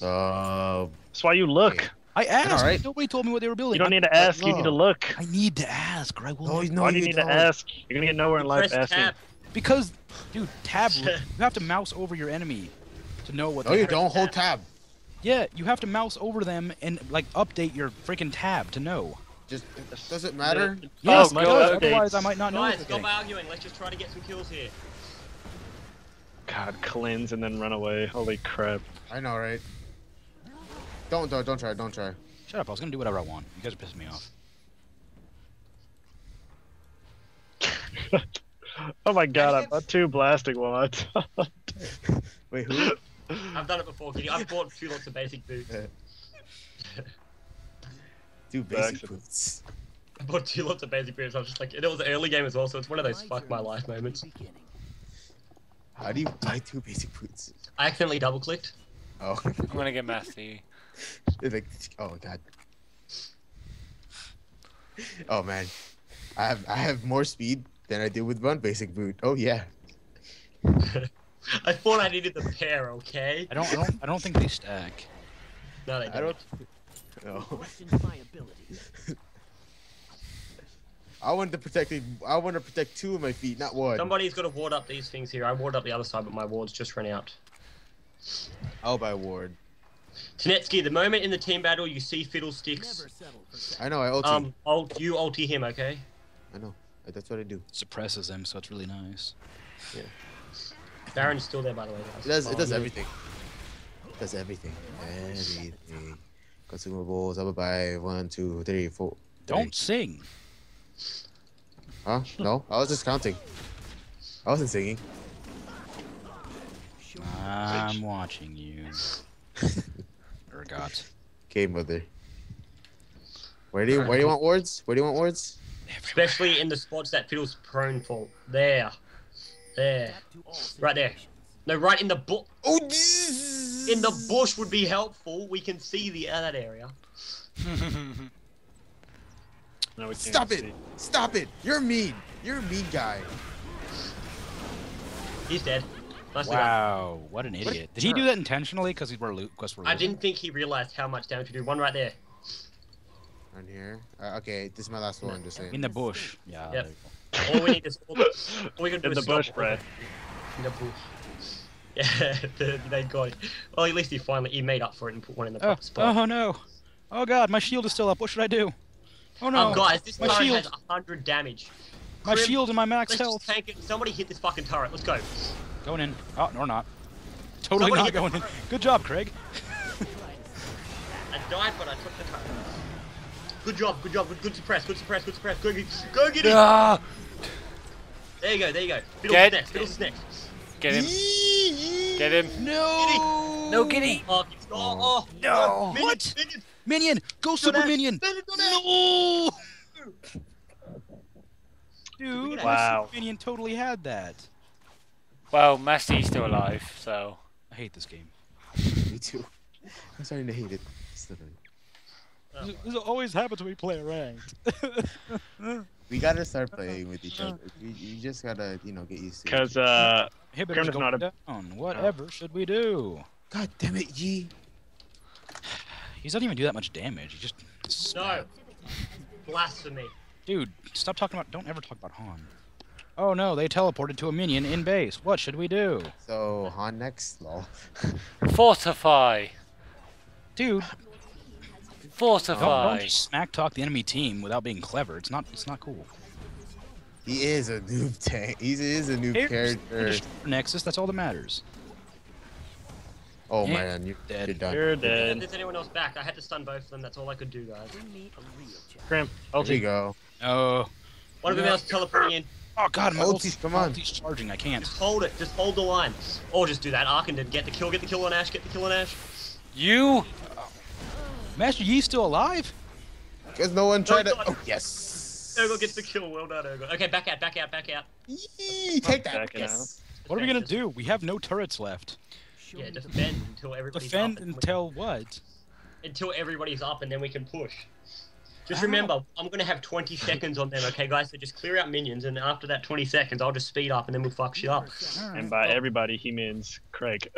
Uh, That's why you look. I asked. Alright. Nobody told me what they were building. You don't I, need to ask. You need to look. I need to ask, or I will. no, no, Why do you need don't. to ask? You're gonna get nowhere in life Press asking. tab. Because, dude, tab. [laughs] you have to mouse over your enemy to know what. No, they you have. don't. Hold tab. Yeah, you have to mouse over them and like update your freaking tab to know. Just does it matter? Yes, Oh, it does, God. Otherwise, I might not know. Guys, anything. stop arguing. Let's just try to get some kills here. God, cleanse and then run away. Holy crap. I know, right? Don't, don't, don't try. Don't try. Shut up! I was gonna do whatever I want. You guys are pissing me off. [laughs] oh my god, I bought two blasting wands. [laughs] Wait, who? I've done it before, Kitty. I've bought two lots of basic boots. [laughs] two basic boots. I bought two lots of basic boots. I was just like, and it was an early game as well, so it's one of those My fuck my life moments. How do you buy two basic boots? I accidentally double clicked. Oh, I'm gonna get Matthew. [laughs] It's like, oh god. Oh man, I have I have more speed than I did with one basic boot. Oh yeah. [laughs] I thought I needed the pair, okay? I don't. I don't. I don't think they stack. No, they I don't. don't. No. Questions [laughs] my abilities. I wanted to protect. I want to protect two of my feet, not one. Somebody's got to ward up these things here. I ward up the other side, but my wards just ran out. I'll buy ward. Tonetski, the moment in the team battle you see Fiddlesticks, Never settle for second. I know. I ulti. um, ult, you ulti him, okay? I know. That's what I do. Suppresses them, so it's really nice. Baron's still there, by the way, guys. It does. Oh, It does no. everything. It does everything. Everything. Consumables. I will buy one, two, three, four. Don't sing. Huh? No. I was just counting. I wasn't singing. I'm watching you. [laughs] Urgot. Okay, mother. Where do you Where do you want wards? Where do you want wards? Especially in the spots that Fiddle's prone for. There. There. Adapt to all Right there. No, right in the bush. Oh, In the bush would be helpful. We can see the uh, that area. [laughs] No, we can't Stop it! see. Stop it! You're mean. You're a mean guy. He's dead. Nicely done. Wow, what an idiot! Did he do that intentionally? Because we're lo- cause we're I didn't think he realized how much damage to do. One right there. On here. Uh, okay, this is my last one. Just saying. in the bush. Yeah. Yep. There you All we need is all, all we can [laughs] do In is the stop bush, all Brad. In the bush. Yeah, [laughs] the- they got it. Well, at least he finally he made up for it and put one in the go. proper spot. Oh, oh no! Oh god, my shield is still up. What should I do? Oh no! Oh, guys, this my turret shield. has 100 damage. my Grim, shield and my max Let's health. just tank it. Somebody hit this fucking turret. Let's go. Going in. Oh, or not. Totally Somebody not going in. Good job, Craig. [laughs] I died, but I took the turret. Good job, good job, good, good suppress, good suppress, good suppress. Go get, go get it. ah! There you go, there you go. Fiddle's Get- next, Fiddle's next. Get him. Get him. No. No, Giddy. Oh, oh, oh. No. Minion, What? Minion, Minion, go super that. minion. minion, do that. No. Dude, Wow. super minion totally had that. Well, Masty's still alive, so. I hate this game. [laughs] Me too. I'm starting to hate it. It's not funny. Oh, This, this always happens when we play ranked. [laughs] We gotta start playing with each other. You, you just gotta, you know, get used to it. Because uh, Inhibitors Grim's going not a- down. Whatever should we do? God damn it, Yi. [sighs] He doesn't even do that much damage. He just. No. Blasphemy. Dude, stop talking about. Don't ever talk about Han. Oh no, they teleported to a minion in base. What should we do? So Han next, lol. [laughs] Fortify. Dude, don't, Fortify. don't just smack talk the enemy team without being clever. It's not. It's not cool. He is a noob [laughs] tank. He is a noob Here's- character. Nexus. That's all that matters. Oh Yeah. man, you're Dead. You're done. you're dead. there's anyone else back, I had to stun both of them. That's all I could do, guys. Bring me a real challenge. Grim, There we ulti. go. Oh, One of them else teleporting in. Oh god, my Ulti, ulti's, come on. ulti's charging. I can't. Just hold it. Just hold the line. Or just do that. Arkenden, get the kill. Get the kill on Ash. Get the kill on Ash. You? Master Yi's still alive? Because no one tried to. Oh, yes. Urgo gets the kill. Well done, Urgo. Okay, back out. Back out. Back out. Yee, Take that. Back it Yes. What are we gonna do? We have no turrets left. Yeah, defend until everybody's Defend up. and we- until what? until everybody's up, and then we can push. Just Ow. remember, I'm gonna have 20 seconds on them, okay, guys? So just clear out minions, and after that 20 seconds, I'll just speed up, and then we'll fuck shit up. And by everybody, he means Craig. [laughs]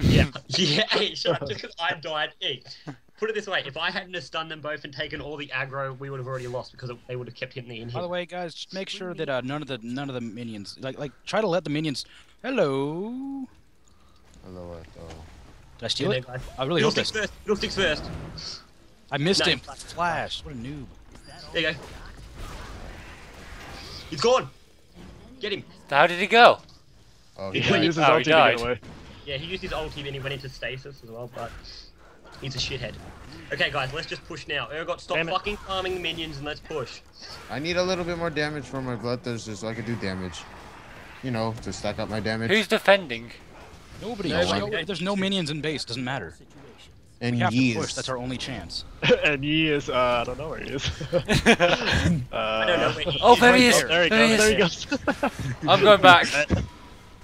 Yeah, [laughs] yeah. Hey, [laughs] shut up, just because I died. Hey, put it this way: if I hadn't have stunned them both and taken all the aggro, we would have already lost because they would have kept hitting the in By the way, guys, just make sure that uh, none of the none of the minions like like try to let the minions. Hello. Hello, oh. Did I steal it? I really Fiddle hope sticks this. first. Fiddle sticks first. I missed No. him. Flash. What a noob. There you go. He's gone. Get him. How did he go? Oh, he he died. uses Oh, he ulti to died. get away. Yeah, he used his ulti and he went into stasis as well, but he's a shithead. Okay, guys, let's just push now. Urgot, stop Damn it. fucking farming the minions and let's push. I need a little bit more damage for my bloodthirster so I can do damage. You know, to stack up my damage. Who's defending? Nobody. No, there's, no, there's no minions in base. Doesn't matter. and We have to push. That's our only chance. [laughs] and he is, uh, I don't know where he is. [laughs] [laughs] uh, I don't know where he Oh, there he is. there. There he goes. There he goes. I'm going back.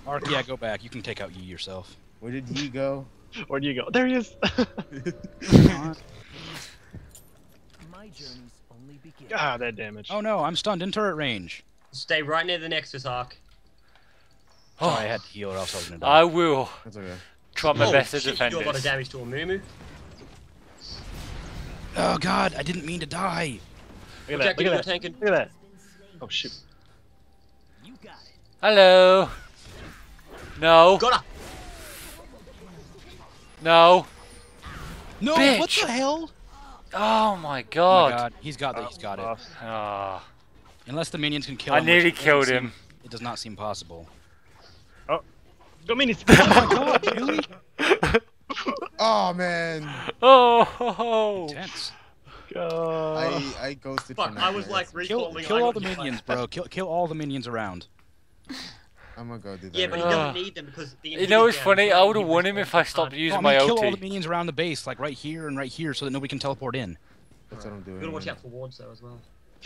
Arc, yeah, go back. You can take out Yi yourself. Where did he go? Where do you go? There he is. [laughs] My journeys only ah, that damage. oh no, I'm stunned in turret range. Stay right near the Nexus Arc. Sorry, I had to heal or else I was gonna die. I will That's okay. try my oh, best to shit, defend you do a lot of damage to Amumu. Oh god, I didn't mean to die. Look Jack, at that. Look at that. tanking. Look at that. Oh shoot. You got it. Hello. No. Got her. No. No, what the hell? Oh my Oh god. my god, he's got it. He's got it. Lost. Ah. Unless the minions can kill I nearly which doesn't killed seem- him. It does not seem possible. Oh. Go minis. [laughs] Oh my god, really? [laughs] Oh man, Oh. Intense. Go. I I ghosted. Fuck, I was like Kill, kill all the minions, bro. Kill, kill all the minions around. I'm gonna go do that. Yeah, but he right Uh, doesn't need them because the You know it's funny? I would have won him if I stopped hard. No, using I my mean, kill all the minions around the base, like right here and right here, so that nobody can teleport in. That's what I'm doing. You gotta watch out for wards though as well.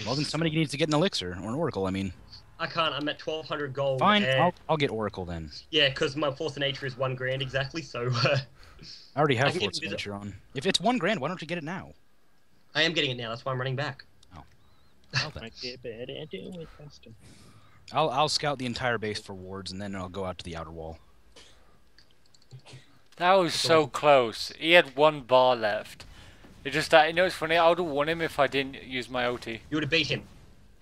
Well, then somebody needs to get an elixir or an oracle. I mean, I can't. I'm at 1200 gold. fine, and- I'll, I'll get oracle then. Yeah, because my force of nature is one grand exactly. So uh, I already have can force get of nature on. If it's one grand, why don't you get it now? I am getting it now. That's why I'm running back. Well, then. Might get better at doing it faster. I'll I'll scout the entire base for wards, and then I'll go out to the outer wall. That was so close. He had one bar left. It just that you know it's funny. I would have won him if I didn't use my OT. You would have beat him.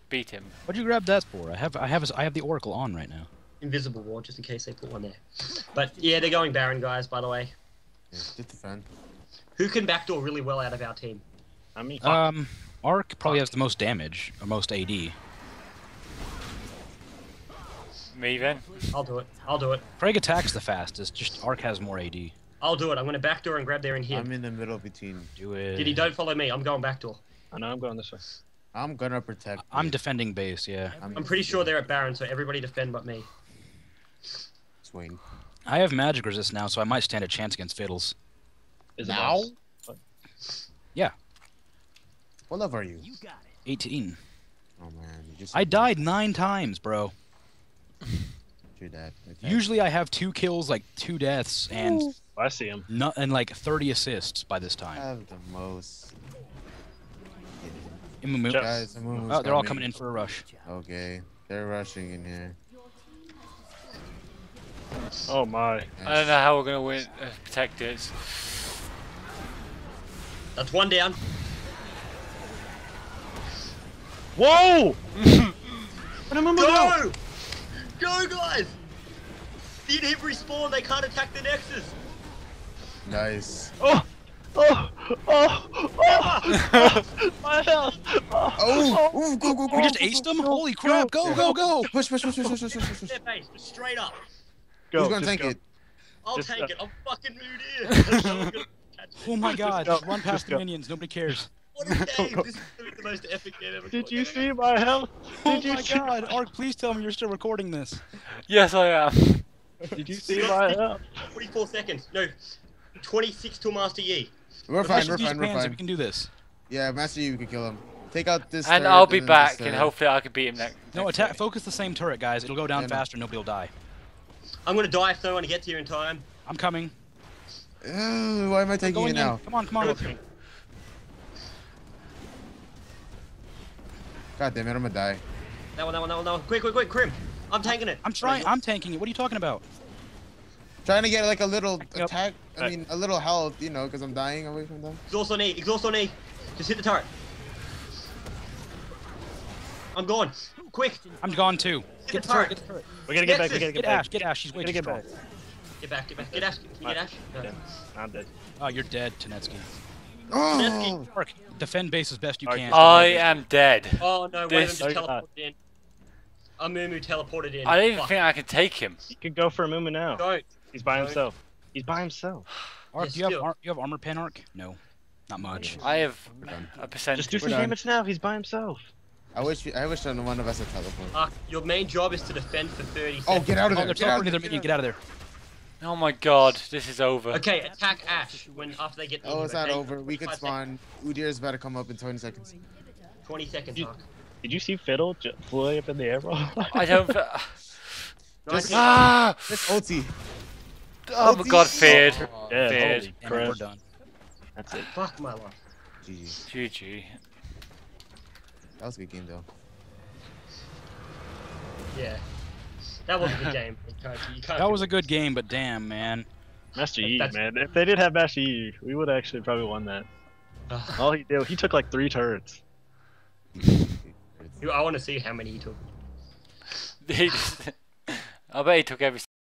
Beat him. What'd you grab that for? I have I have I have the oracle on right now. Invisible ward, just in case they put one there. But yeah, they're going Baron, guys. By the way, Yeah, just defend. who can backdoor really well out of our team? I mean, Um, Arc probably has the most damage or most AD. Me then. I'll do it. I'll do it. Craig attacks the fastest. Just Arc has more AD. I'll do it. I'm gonna backdoor and grab there in here. I'm in the middle between. Do it. Diddy, don't follow me. I'm going backdoor. I know I'm going this way. I'm gonna protect. I'm you. defending base. Yeah. I'm pretty sure they're at Baron, so everybody defend but me. swing. I have magic resist now, so I might stand a chance against Fiddles. Is it Now? boss? What level are you? You got it. 18. Oh man, you just. I died nine times, bro. Your dad. Okay. Usually I have two kills, like two deaths, and Oh, I see him. no, and like 30 assists by this time. I time. have the most. Imumu- Jeff. Guys, the moon Oh, they're all coming in for a rush. Okay, they're rushing in here. Oh my. I don't know how we're gonna win. Uh, protect it. That's one down. Whoa! [laughs] Put him in the Go! go, guys! In every spawn, they can't attack the Nexus! Nice. Oh! Oh! Oh! Oh! [laughs] My health! Oh! Oh! Ooh, go, go, go! We just aced them? Holy crap! Go, go, go! Push, push, push, push, push, push, push, push. push. Their face, straight up. Go, Who's gonna take go. it? I'll just take go. it. I'm fucking moody. [laughs] oh my god! Run past the minions. Nobody cares. What a [laughs] game! This is the most epic game ever. Did you see my health? [laughs] Oh Did you my see? god, [laughs] Arc, please tell me you're still recording this. Yes, I am. Did you see my health? 44 seconds. No, 26 to Master Yi. We're Let's fine. We're fine. We're fine. We can do this. Yeah, Master Yi, we can kill him. Take out this. And I'll be then back, and uh, hopefully I can beat him next. No, next attack. game. Focus the same turret, guys. It'll go down Yeah, no. Nobody will die. I'm gonna die if no one gets here in time. I'm coming. Ugh, why am I taking Going it in. now? Come on, come on. God damn it, I'm gonna die. That one, that one, that one, that one. Quick, quick, quick, Krim. I'm tanking it. I'm trying. I'm tanking it. What are you talking about? Trying to get like a little Back me attack. I Right. mean, a little health, you know, because I'm dying away from them. Exhaust on E. Exhaust on E. Just hit the turret. I'm gone. Quick. I'm gone too. Get Get the the turret. turret. Get the turret. We gotta get Yes, back. We yes, gotta Get get back. Ash. Get Ash. She's way We too get strong. back. Get back, get back. Get Ash. Can you get Ash? No. I'm dead. Oh, you're dead, Tonetski. Oh, Arc, defend base as best you can. I am dead. Oh no, wait, This- I'm just Oh, teleported in. Amumu teleported in. I don't even Fuck. think I can take him. You could go for Amumu now. Don't. He's by Don't. himself. He's by himself. Arc, Yes, do you have ar- you have armor pen, Arc? No, not much. I have a percent. Just do some damage now. He's by himself. I wish. I wish one of us had teleport. Mark, your main job is to defend for 30 seconds. Oh, get out of Oh, there! they're Get out! teleporting their minion. Get out of there. Oh my god, this is over. Okay, attack Ash when after they get. Oh, it's not over. We could 25 spawn. Udyr's about to come up in 20 seconds. seconds. 20 seconds, You- Did you see Fiddle fly up in the air, bro? I don't. [laughs] Just- ah! Just ulti. Oh my god, feared. Oh, yeah, Fair. holy And we're done. That's it. Fuck my life. GG. GG. That was a good game though. Yeah. That was a good game. You can't, you can't That was a good game, but damn, man. Master Yi, That's- man. If they did have Master Yi, we would actually probably won that. Ugh. All he did, he took like three turrets. I want to see how many he took. He just- I bet he took every